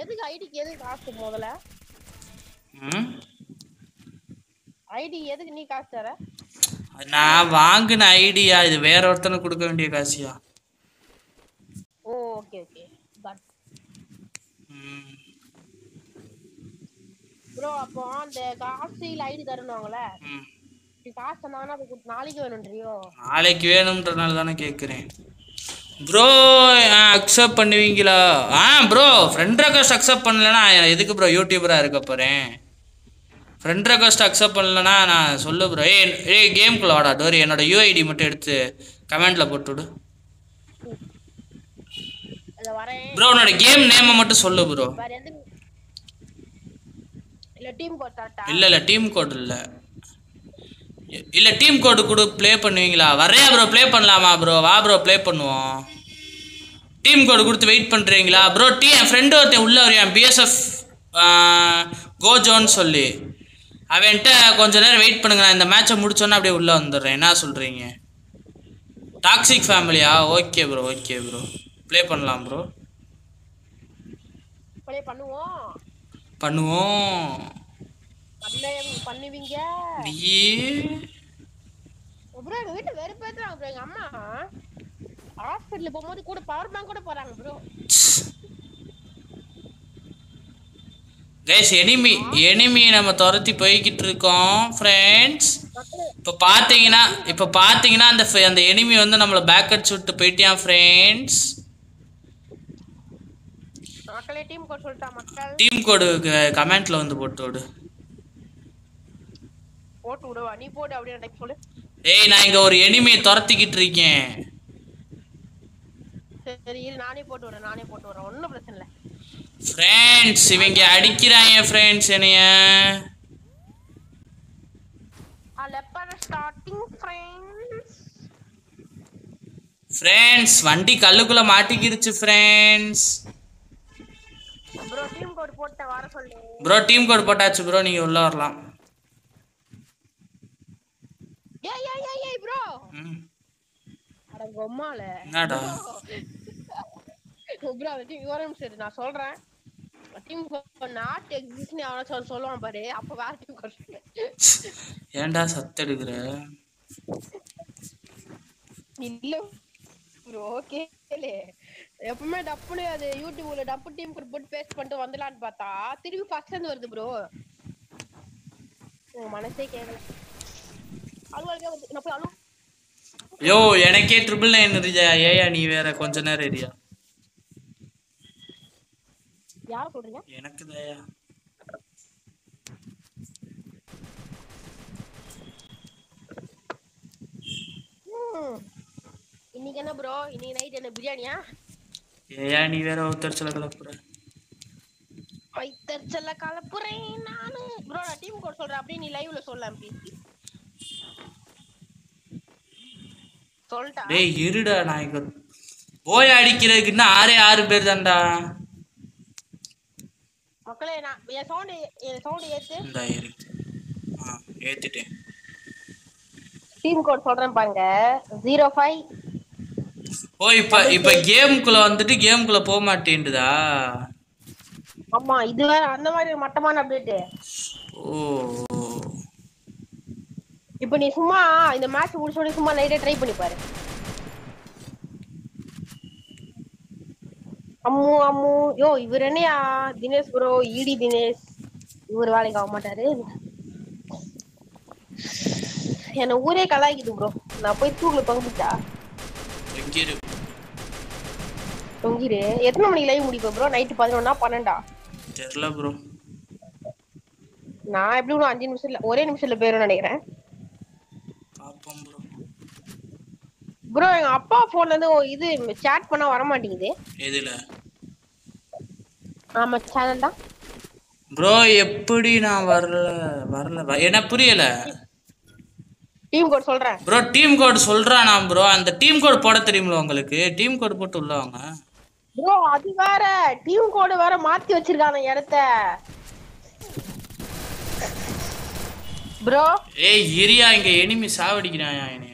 எதுக்கு ஐடிக்கு எதுக்கு காசு முதல்ல? ஐடி எதுக்கு நீ காசு தர? நான் வாங்கின ஐடியா இது வேற ஒருத்தனுக்கு கொடுக்க வேண்டிய காசியா? ஓ ஓகே ஓகே பட் ப்ரோ அப்போ அந்த காசு இல்ல ஐடி தரணுவாங்கல்ல நீ காசு தந்தாங்கன்னா நாளைக்கு வேணும்ன்றியோ? நாளைக்கு வேணும்ன்றனால தானே கேட்குறேன் ப்ரோ அக்செப்ட் பண்ணுவீங்களா? ஆ ப்ரோ ஃப்ரெண்ட் ரெக்வஸ்ட் அக்செப்ட் பண்ணலனா எதுக்கு ப்ரோ யூடியூபராக இருக்க போகிறேன் ஃப்ரெண்ட் ரெக்வஸ்ட் அக்செப்ட் பண்ணலனா நான் சொல்லு ப்ரோ ஏய் ஏய் கேம்குள்ள வாடா டோரி என்னோட யூஐடி மட்டும் எடுத்து கமெண்ட்ல போட்டு விடு. அத வரேன். ப்ரோ உன்னோட கேம் நேமை மட்டும் சொல்லு ப்ரோ இல்லை இல்லை டீம் கோட் இல்லை. இல்லை டீம் கோடு கொடு ப்ளே பண்ணுவீங்களா? வரையா ப்ரோ ப்ளே பண்ணலாமா ப்ரோ வா ப்ரோ ப்ளே பண்ணுவோம். டீம் கோடு கொடுத்து வெயிட் பண்ணுறீங்களா ப்ரோ டீ என் ஃப்ரெண்டு ஒருத்தன் உள்ள வரையான் பிஎஸ்எஃப் கோஜோன்னு சொல்லி. அவன்கிட்ட கொஞ்ச நேரம் வெயிட் பண்ணுங்க. நான் இந்த மேட்சை முடிச்சோன்னே அப்படியே உள்ளே வந்துடுறேன். என்ன சொல்கிறீங்க டாக்ஸிக் ஃபேமிலியா okay bro okay bro play பண்ணலாம் ப்ரோ ப்ளே பண்ணுவோம். பண்ணுவோம். பண்ண பண்ணுவீங்க? நீ? ப்ரோ எங்க வீட்டு வெறுப்பேத்துறாங்க ப்ரோ எங்க அம்மா ஹாஸ்பிட்டல் போகும்போது கூட பவர் பேங்க் கூட போறாங்க ப்ரோ கைஸ் எனிமி எனிமி நம்ம துரத்தி போய்கிட்டு இருக்கோம் ஃப்ரெண்ட்ஸ் இப்போ பார்த்தீங்கன்னா இப்போ பார்த்தீங்கன்னா அந்த அந்த எனிமி வந்து நம்மளை பேக் அடிச்சு விட்டு போயிட்டியான் ஃப்ரெண்ட்ஸ் மக்களே டீம் கோட் சொல்லிட்டா மக்கள். டீம் கோடு கமெண்ட்ல வந்து போட்டு விடு. போட்டு விடுவா. நீ போட்டு அப்படியே சொல்லு. டேய் நான் இங்க ஒரு எனிமியை துரத்திக்கிட்டு இருக்கேன். சரி இரு நானே போட்டு விடுறேன் நானே போட்டு விடுறேன். ஒன்றும் பிரச்சனை இல்லை. ஃப்ரெண்ட்ஸ் இவங்க அடிக்கிறாங்க ஃப்ரெண்ட்ஸ் என்னைய. ஃப்ரெண்ட்ஸ் ஃப்ரெண்ட்ஸ் வண்டி கல்லுக்குள்ள மாட்டிக்கிருச்சு ஃப்ரெண்ட்ஸ் ப்ரோ டீம் கோட் போட்டேன் வர சொல்லு. ப்ரோ டீம் கோட் போட்டாச்சு ப்ரோ நீங்க உள்ள வரலாம். ஏய் ஏய் ஏய் ஏய் ப்ரோ. அட கொம்மால என்னடா? ப்ரோ அது டீம் ஒரு நிமிஷம் நான் சொல்றேன். டீம் நாட் எக்ஸிஸ்ட்னு அவன சொல்ல சொல்லுவான் பாரு. அப்ப வேற டீம் சொல்லு. ஏன்டா சத்து எடுக்கிற இல்ல ப்ரோ ஓகே எப்பவுமே டப்புனு அது யூடியூப்ல டப்பு டீம் போட்டு பேஸ்ட் பண்ணிட்டு வந்துடலான்னு பார்த்தா திருப்பி ஃபர்ஸ்ட்ல இருந்து வருது ப்ரோ உங்க மனசே கேட்கல அலுவலகே வந்து நான் போய் அலு யோ எனக்கே ட்ரிபிள் நைன் இருக்கியா ஏயா நீ வேற கொஞ்ச நேரம் சொல்றீங்க? எனக்கு தயா. இன்னைக்கு என்ன ப்ரோ இன்னைக்கு நைட் என்ன பிரியாணியா? ஏயா நீ வேற ஒருத்தர் கலப்புற. வைத்தறிச்சல்ல கலப்புறேன் நானு. ப்ரோ நான் டீம் கோட் சொல்றேன். அப்படியே நீ லைவ்ல சொல்லலாம் ப்ளீஸ் சொல்லிட்டா டேய் இருடா நான் இங்க போய் அடிக்கிறதுக்கு இன்னும் ஆறே ஆறு பேர் தான்டா. மக்களே நான் என் சவுண்ட் என் சவுண்ட் ஏத்து. இந்தா இரு. ஆ ஏத்திட்டேன். டீம் கோட் சொல்றேன் பாருங்க. ஜீரோ ஃபைவ் ஓ இப்ப இப்ப கேமுக்குள்ள வந்துட்டு கேமுக்குள்ள போக மாட்டேன்டுதா? ஆமா இது வேற அந்த மாதிரி மட்டமான அப்டேட் ஓ. இப்போ நீ சும்மா இந்த மேட்ச் முடிச்ச உடனே சும்மா லைட்டா ட்ரை பண்ணி பாரு அம்மு அம்மு. யோ இவர் என்னையா? Dinesh bro ED Dinesh. இவரு வேலைக்கு ஆக மாட்டாரு. என்ன ஊரே கலாய்க்குது ப்ரோ நான் போய் தூக்குல எங்கிரு தொங்கிரு. எத்தனை மணிக்கு லைவ் முடிப்பேன் ப்ரோ நைட்டு பதினொன்னா பன்னெண்டா? தெரியல ப்ரோ நான் எப்படி ஒரு அஞ்சு நிமிஷத்துல ஒரே நிமிஷத்துல போயிரும் நினைக்கிறேன் பாப்போம் ப்ரோ ப்ரோ எங்க அப்பா போன்ல இருந்து இது சேட் பண்ணா வர மாட்டேங்குது எதுல? ஆமா சேனல் தான். ப்ரோ எப்படி நான் வரல வரல என்ன புரியல? டீம் கோட் சொல்றேன். ப்ரோ டீம் கோட் சொல்றானா ப்ரோ அந்த டீம் கோட் போட தெரியுங்களா உங்களுக்கு? டீம் கோட் போட்டு உள்ள வாங்க. ப்ரோ அது வேற. டீம் கோடு வேற மாத்தி வச்சிருக்காங்க இடத்த. ப்ரோ ஏய் இரியா இங்க எனிமி சாவடிக்கிறாயா என்னைய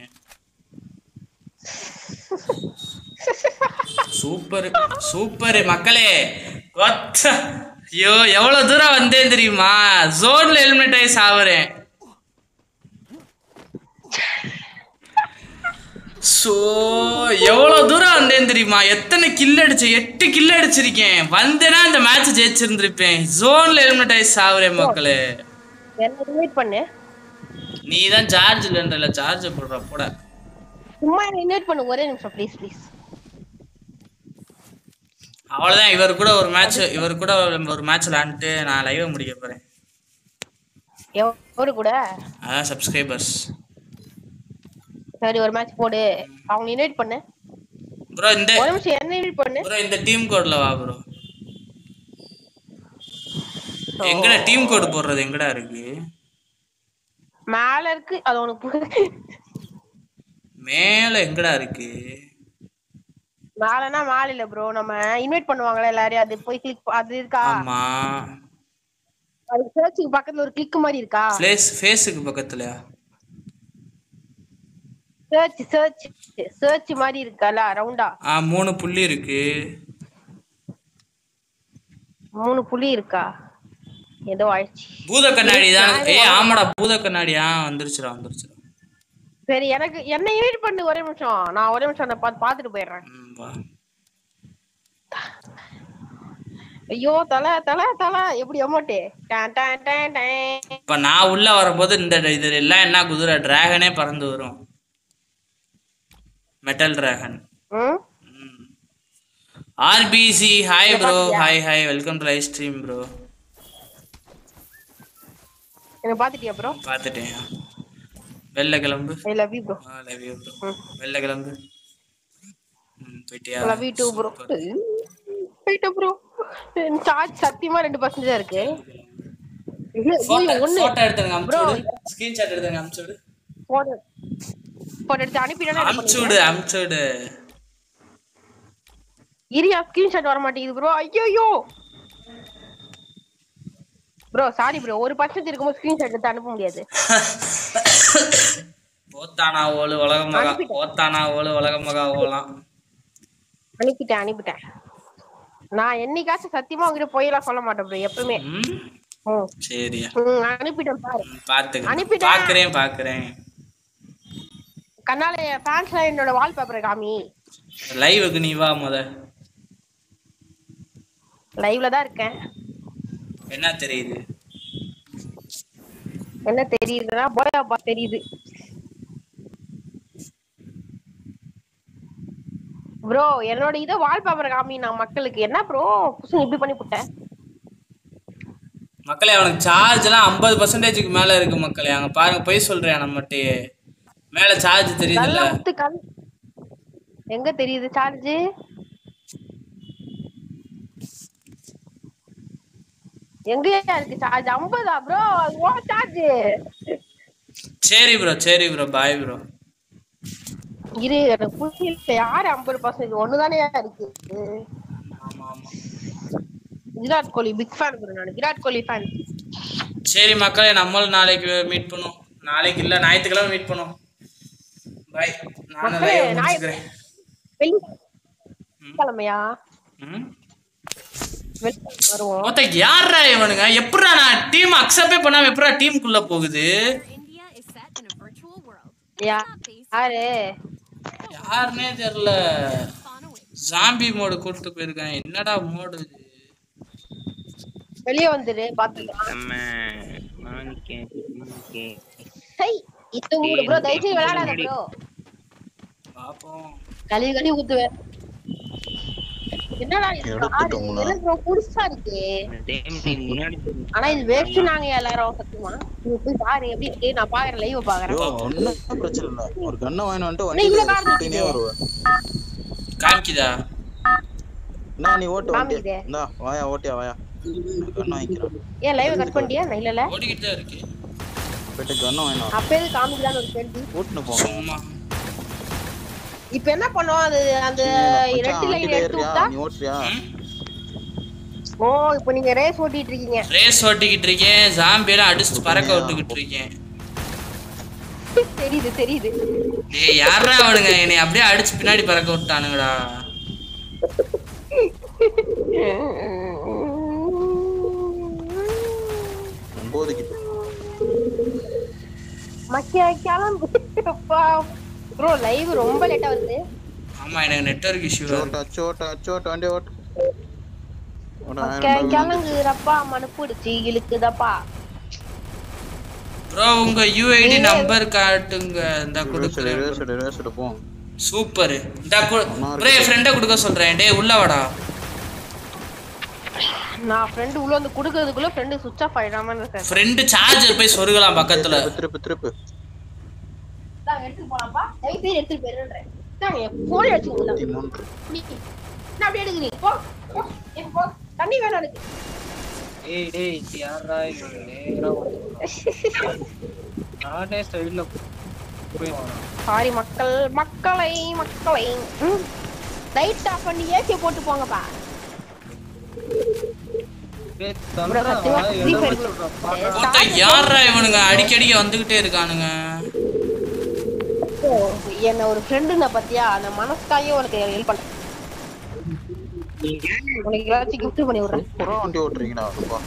சூப்பர் சூப்பர் மக்களே. ஐயோ எவ்வளவு தூரம் வந்தேன் தெரியுமா? ஜோன்ல ஹெல்மெட் ஆகி சாவறேன். சோ எவ்வளவு தூரம் வந்தேன் தெரியுமா? எத்தனை கில் அடிச்சேன் எட்டு கில் அடிச்சிருக்கேன். வந்தேன்னா இந்த மேட்ச் ஜெயிச்சிருந்திருப்பேன். ஜோன்ல ஹெல்மெட் ஆகி சாவறேன் மக்களே. பண்ணு? நீ தான் சார்ஜ் இல்லைன்றல சார்ஜ் போடுற போட. சும்மா இன்வைட் பண்ணு ஒரே நிமிஷம் ப்ளீஸ் ப்ளீஸ் அவ்வளவுதான். இவர் கூட ஒரு மேட்ச் இவர் கூட ஒரு மேட்ச் விளாண்டுட்டு நான் லைவ் முடிக்க போறேன். எவரு கூட? அதான் சப்ஸ்கிரைபர்ஸ் சரி ஒரு மேட்ச் போடு. அவங்க இன்வைட் பண்ணு. ப்ரோ இந்த ஒரு நிமிஷம் என்ன இன்வைட் பண்ணு? ப்ரோ இந்த டீம் கோட்ல வா ப்ரோ எங்கடா டீம் கோட் போடுறது? எங்கடா இருக்கு? மேல இருக்கு. அது உனக்கு மேல எங்கடா இருக்கு? மேலனா மேல இல்ல ப்ரோ நம்ம இன்வைட் பண்ணுவாங்கல்ல எல்லாரையும். அது போய் கிளிக் அது இருக்கா? ஆமா. அது சர்ச்சுக்கு பக்கத்துல ஒரு கிளிக் மாதிரி இருக்கா? ஃபேஸ் ஃபேஸுக்கு பக்கத்துலயா சர்ச் சர்ச் சர்ச் மாதிரி இருக்கல ரவுண்டா ஆ மூணு புள்ளி இருக்கு. மூணு புள்ளி இருக்கா? ஏதோ ஆயிடுச்சு. பூத கண்ணாடி தான். ஏய் ஆமாடா பூத கண்ணாடியா? வந்துருச்சுடா வந்துருச்சுடா சரி எனக்கு என்ன இன்வைட் பண்ணு ஒரே நிமிஷம். நான் ஒரே நிமிஷம் அதை பார்த்து பார்த்துட்டு போயிடுறேன். வா ஐயோ தலை தலை தலை. எப்படி அமௌண்ட்டு. இப்ப நான் உள்ள வரும்போது இந்த இது எல்லாம் என்ன குதிரை? டிராகனே பறந்து வரும். Metal dragon RPC hi bro? Hi hi welcome to live stream bro என்ன பாத்துட்டியா ப்ரோ பார்த்துட்டேன் வெளில கிளம்பு I love you bro love you bro வெளில கிளம்பு போயிட்டியா? Love you too bro charge சத்தியமா ரெண்டு பர்சன்ட் தான் இருக்கு. இல்ல, போட்டோ எடுத்துங்க ப்ரோ ஸ்கிரீன்ஷாட் எடுத்துங்க போட்டோ போட்டோ எடுத்து இரியா ஸ்கிரீன்ஷாட் வர மாட்டேங்குது ப்ரோ ஐயோ ப்ரோ சாரி ப்ரோ ஒரு பர்சன்ட் இருக்கும்போது ஸ்கிரீன்ஷாட் எடுத்து அனுப்ப முடியாது. ஓத்தானா ஓலு உலக மகா. ஓத்தானா ஓலு உலக மகா ஓலாம். அனுப்பிட்டேன் அனுப்பிட்டேன். நான் என்னைக்காச்சும் சத்தியமா உங்ககிட்ட போயெல்லாம் சொல்ல மாட்டேன் ப்ரோ எப்பவுமே. சரியா அனுப்பிட்டேன் பாரு. பாத்துக்கிறேன். அனுப்பிட்டேன். பாக்குறேன் பாக்குறேன். கண்ணால என் ஃபேன்ஸ்ல என்னோட வால்பேப்பரை காமி. லைவுக்கு நீ வா முத. லைவ்ல தான் இருக்கேன். என்ன தெரியுது? என்ன தெரியுதுன்னா போயாப்பா தெரியுது. ப்ரோ என்னோட இதை வால்பேப்பர் காமி நான் மக்களுக்கு. என்ன ப்ரோ புசுங்க இப்படி பண்ணி விட்டேன் மக்களே அவனுக்கு சார்ஜ் எல்லாம் ஐம்பது பர்சன்டேஜுக்கு மேல இருக்கு மக்களே. அங்க பாருங்க போய் சொல்றேன் நம்மட்டே மேல சார்ஜ் கண் எங்க தெரியுது சார்ஜ் எங்கயா இருக்கு சார்ஜ் ஐம்பதா ப்ரோ ஓ சார்ஜ் சரி ப்ரோ சரி ப்ரோ பாய் ப்ரோ இரு எனக்கு புரியல. யாரு ஐம்பது பர்சன்டேஜ் ஒண்ணுதானே இருக்கு. விராட் கோலி பிக் ஃபேன் நான். விராட் கோலி ஃபேன் சரி மக்களே நம்மளும் நாளைக்கு மீட் பண்ணுவோம். நாளைக்கு இல்ல ஞாயிற்றுக்கிழமை மீட் பண்ணுவோம். பாய் நானும் மக்களே, லைவ் ஞாயிற்று- முடிச்சுக்கிறேன். வெள்ளி கிழமையா ம்? வெள்ளிக்கிழமை வருவோம். மொத்த யாரா இவனுங்க? எப்படா நான் டீம் அக்செப்டே பண்ணாம எப்படா டீமுக்குள்ள போகுது? யா- யாரு? யாருனே தெரியல. ஜாம்பி மோடு கூட்டு போயிருக்கேன். என்னடா மோடு இது? வெளியே வந்துரு பாத்துக்கலாம். நம்ம மாணிக்கே மாணிக்கே ஹை இது மூடு ப்ரோ தயவுசெய்து விளையாடாத ப்ரோ பாப்போம். கழுவி கழுவி ஊத்துவேன். என்னடா இது? புதுசா இருக்கு. ஆனா இது வேஸ்ட் நாங்க எல்லாரும் போய் பாரு எப்படி இருக்கு. நான் பாக்குறேன் லைவ் பாக்குறேன். ஒன்னும் பிரச்சனை இல்ல. ஒரு கண்ணை வாங்கி வந்துட்டு வண்டியில வருவேன். காமிக்குதா? என்ன நீ ஓட்டு வண்டி. இந்தா வாயா ஓட்டியா வாயா. கண்ணை வாங்கிக்கிறேன். ஏன் லைவ் கட் நான் ஓடிக்கிட்டு தான் இருக்கு போயிட்டு கண்ணை வாங்கி ஒரு கேள்வி. ஓட்டுன்னு போங்க. இப்ப என்ன பண்ணுவோம்? அது அந்த ரெட் லைன் எடுத்து விட்டா ஓ இப்போ நீங்க ரேஸ் ஓட்டிட்டு இருக்கீங்க. ரேஸ் ஓட்டிக்கிட்டு இருக்கேன். ஜாம்பியெல்லாம் அடிச்சு பறக்க விட்டுக்கிட்டு இருக்கேன். தெரியுது தெரியுது. ஏய் யாரா அவனுங்க? என்னை அப்படியே அடிச்சு பின்னாடி பறக்க விட்டானுங்கடா. ஒன்பது கிட்ட. மக்கிய கிளம்பு. அப்பா. ப்ரோ லைவ் ரொம்ப லேட்டா வருது. ஆமா எனக்கு நெட்வொர்க் இஷ்யூ சோட்டா சோட்டா சோட்டா வண்டி ஓட, கிளங்குறப்பா மனுப்பிடுச்சு இழுக்குதப்பா. ப்ரோ உங்க யூஐடி நம்பர் காட்டுங்க. இந்த கொடுக்குறேன். ரிவர்ஸ் ரிவர்ஸ் போ. சூப்பர் இந்த ப்ரோ என் ஃப்ரெண்டை கொடுக்க சொல்றேன். டேய் உள்ள வாடா. நான் ஃப்ரெண்டு உள்ள வந்து குடுக்கறதுக்குள்ள ஃப்ரெண்டு சுவிட்ச் ஆஃப் ஆயிடாம இருக்கேன் ஃப்ரெண்டு சார்ஜர் போய் சொருகலாம் பக்கத்துல. திருப்பு திருப்பு. எடுத்துட்டு போலாம்ப்பா. தயவு செய்து எடுத்துட்டு போயிருன்றேன் தாங்க போன் அப்படியே போ போ தண்ணி வேணும் எனக்கு. ஏய் டேய் யாரா இது? நேரா நானே போய் சாரி மக்கள் மக்களை மக்களை. லைட் ஆஃப் பண்ணி ஏசி போட்டு போங்கப்பா. யாரா இவனுங்க? அடிக்கடி வந்துகிட்டே இருக்கானுங்க. என்ன ஒரு ஃப்ரெண்டுன பத்தியா? அந்த மனசுக்காயே உனக்கு ஹெல்ப் பண்ண. உனக்கு ஏதாச்சும் gift பண்ணி விடுறேன். புறா வண்டி ஓட்டுறீங்களா அப்பா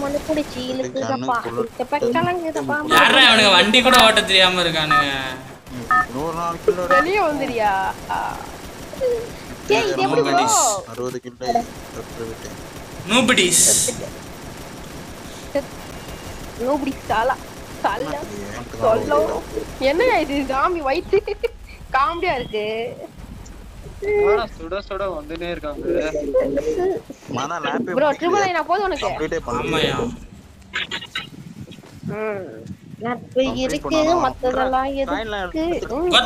மண்ணு இப்ப யாரா கூட ஓட்ட தெரியாம இருக்கானுங்க. நூறு நாள் கிலோ வெளியே வந்துறியா ஏய் இது எப்படி ப்ரோ அறுபது கிலோ விட்டேன். நூபடிஸ் நோபடி சாலா சாலா சொல்லோ என்ன இது? சாமி வயித்து காமெடியா இருக்கு. சுட சுட வந்துனே இருக்காங்க. மாதா லேப்பே ப்ரோ ட்ரிபிள் ஐனா போதும் உனக்கு? கம்ப்ளீட்டே ஆமாயா நட்பு இருக்கு மத்ததெல்லாம்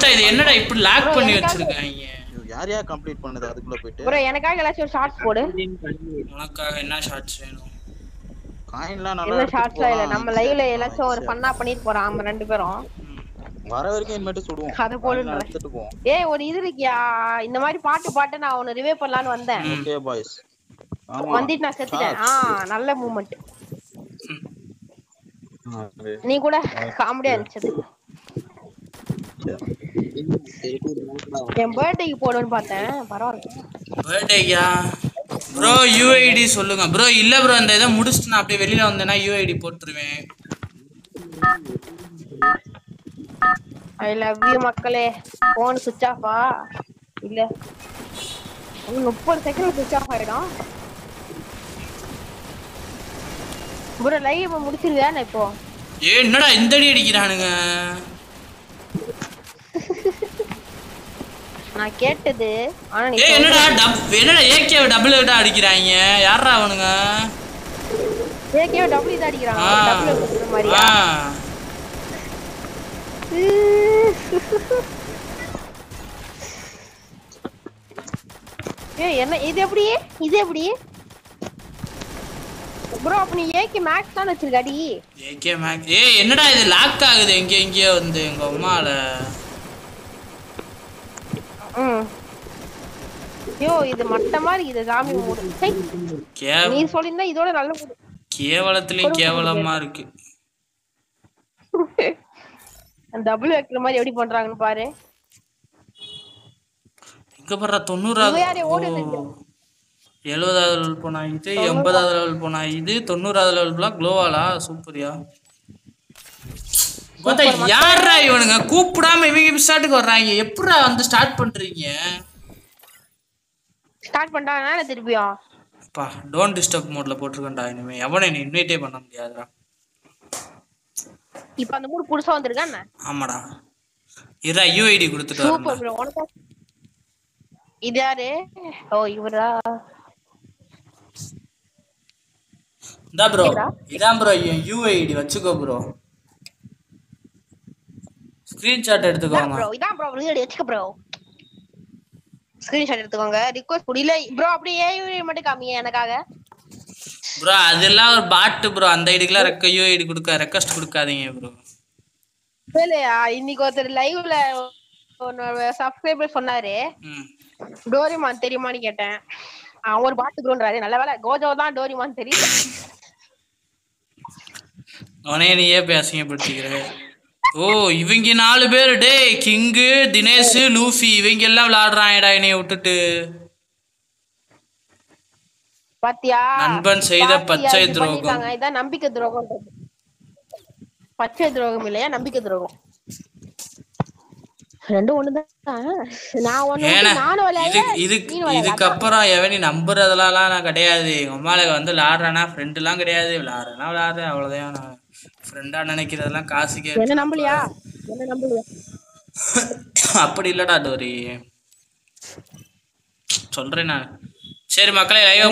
இது என்னடா இப்படி லாக் பண்ணி எனக்காக- வச்சிருக்காங்க? யார் யார் கம்ப்ளீட் பண்ணது? அதுக்குள்ள போயிட்டு. ப்ரோ எனக்காக எல்லாச்சும் ஒரு ஷார்ட்ஸ் போடு. உனக்காக என்ன ஷார்ட்ஸ் வேணும்? காயின்லாம் நல்லா இல்ல. நம்ம லைவ்ல எல்லாச்சும் ஒரு ஃபன்னா பண்ணிட்டு போறோம் நம்ம ரெண்டு பேரும். வர வரைக்கும் இனிமேட்டு சுடுவோம். அதை போடுன்றேன். காயின்லாம் எடுத்துட்டு போவோம். ஏய் ஒரு இது இருக்கியா? இந்த மாதிரி பாட்டு பாட்டு நான் உன்னை ரிவே பண்ணலாம்னு வந்தேன். ஓகே பாய்ஸ் வந்துட்டு நான் செத்துட்டேன். ஆ நல்ல மூமெண்ட் ஆமா நீ கூட காமெடியா இருந்துச்சு என் பர்த்டேக்கு போடுன்னு பார்த்தேன். பரவாயில்ல. பர்த்டேயா ப்ரோ யூஐடி சொல்லுங்க. ப்ரோ இல்ல ப்ரோ அந்த இதை முடிச்சுட்டு நான் அப்படியே வெளியில வந்தேன்னா யூஐடி போட்டுருவேன். ஐ லவ் யூ மக்களே. போன் சுவிட்ச் ஆஃபா இல்ல. முப்பது செகண்ட் சுவிட்ச் ஆஃப் ஆயிடும். ப்ரோ லைவ் முடிச்சிருவியா இப்போ? ஏ என்னடா இந்த அடி அடிக்கிறானுங்க? நான் கேட்டது ஆனா நீ என்னடா டப் என்னடா ஏகே டபுள் விட அடிக்கிறாங்க யாரா அவனுங்க? ஏகே டபுள் இது அடிக்கிறான். ஆ. டபுள் கொடுக்குற மாதிரியா? ஏய் என்ன இது எப்படி? இது எப்படி? ப்ரோ அப்ப நீ ஏகே மேக்ஸ் தான் வச்சிருக்க அடி. ஏகே மேக் ஏய் என்னடா இது லாக் ஆகுது? எங்க எங்கேயோ வந்து எங்க அம்மால. ஐயோ இது மட்டமா இருக்கு இது சாமி மூடு. நீ சொல்லியிருந்தா இதோட நல்ல மூடு. கேவலத்துலயும் கேவலமா இருக்கு. டபுள் வைக்கிற மாதிரி எப்படி பண்றாங்கன்னு பாரு. இங்க பாரு தொண்ணூறாவது. எழுபதாவது லெவல் போனா இது எண்பதாவது லெவல் போனா இது தொண்ணூறாவது லெவல் போனா க்ளோவாலா சூப்பரியா. பார்த்தா யாரா இவனுங்க? கூப்பிடாம இவங்க ஸ்டார்ட்டுக்கு வர்றாங்க. எப்படா வந்து ஸ்டார்ட் பண்றீங்க? ஸ்டார்ட் பண்ணிட்டாங்கன்னா திருப்பியும் அப்பா டோன்ட் டிஸ்டர்ப் மோட்ல போட்டிருக்கேன்டா இனிமே. எவனை நீ இன்வைட்டே பண்ண முடியாதுடா. இப்ப அந்த மூடு புதுசா வந்திருக்கா என்ன? ஆமாடா. இரா யூஐடி கொடுத்துட்டு சூப்பர் ப்ரோ உனக்கு இது யாரு? ஓ இவரா? இந்தா ப்ரோ? இதான் ப்ரோ யூஐடி வச்சுக்கோ ப்ரோ ஸ்கிரீன்ஷாட் எடுத்துக்கோங்க. ப்ரோ இதான் ப்ரோ வீடியோ வச்சுக்க ப்ரோ ஸ்கிரீன்ஷாட் எடுத்துக்கோங்க ரிக்வஸ்ட் முடியல ப்ரோ அப்படியே ஏ மட்டும் காமிங்க எனக்காக? ப்ரோ அதெல்லாம் ஒரு பாட்டு ப்ரோ அந்த ஐடிக்கெல்லாம் ரெக்க யூஐடி கொடுக்க ரெக்வஸ்ட் கொடுக்காதீங்க ப்ரோ இல்லையா இன்னைக்கு ஒருத்தர் லைவ்ல சப்ஸ்கிரைபர் சொன்னாரு. டோரிமான் தெரியுமான்னு கேட்டேன். அவன் ஒரு பாட்டு ப்ரோன்றாரு நல்ல வேலை கோஜோ தான் டோரிமான் தெரியல. அவனே நீயே போய் அசிங்கப்படுத்திக்கிற ஓ இவங்க நாலு பேர் டேய் கிங்கு தினேஷ் லூஃபி இவங்க எல்லாம் விளையாடுறாங்கடா என்னைய விட்டுட்டு. பாத்தியா? நண்பன் செய்த பச்சை துரோகம். இதான் நம்பிக்கை துரோகம். பச்சை துரோகம் இல்லையா? நம்பிக்கை துரோகம். ரெண்டும் ஒண்ணுதான். நான் ஒண்ணு நானும் இதுக்கு. இதுக்கப்புறம் எவனி நான் கிடையாது. அம்மாளுக்கு வந்து விளையாடுறேனா ஃப்ரெண்டுலாம் கிடையாது. விளையாடுறேனா விளையாடுறேன் அவ்வளவுதான் நான். ஃப்ரெண்டா நினைக்கிறதெல்லாம் காசுக்கே என்ன நம்பலையா? என்ன நம்பலையா? அப்படி இல்லடா டோரி. சொல்றேன் நான். சரி மக்களே லைவ்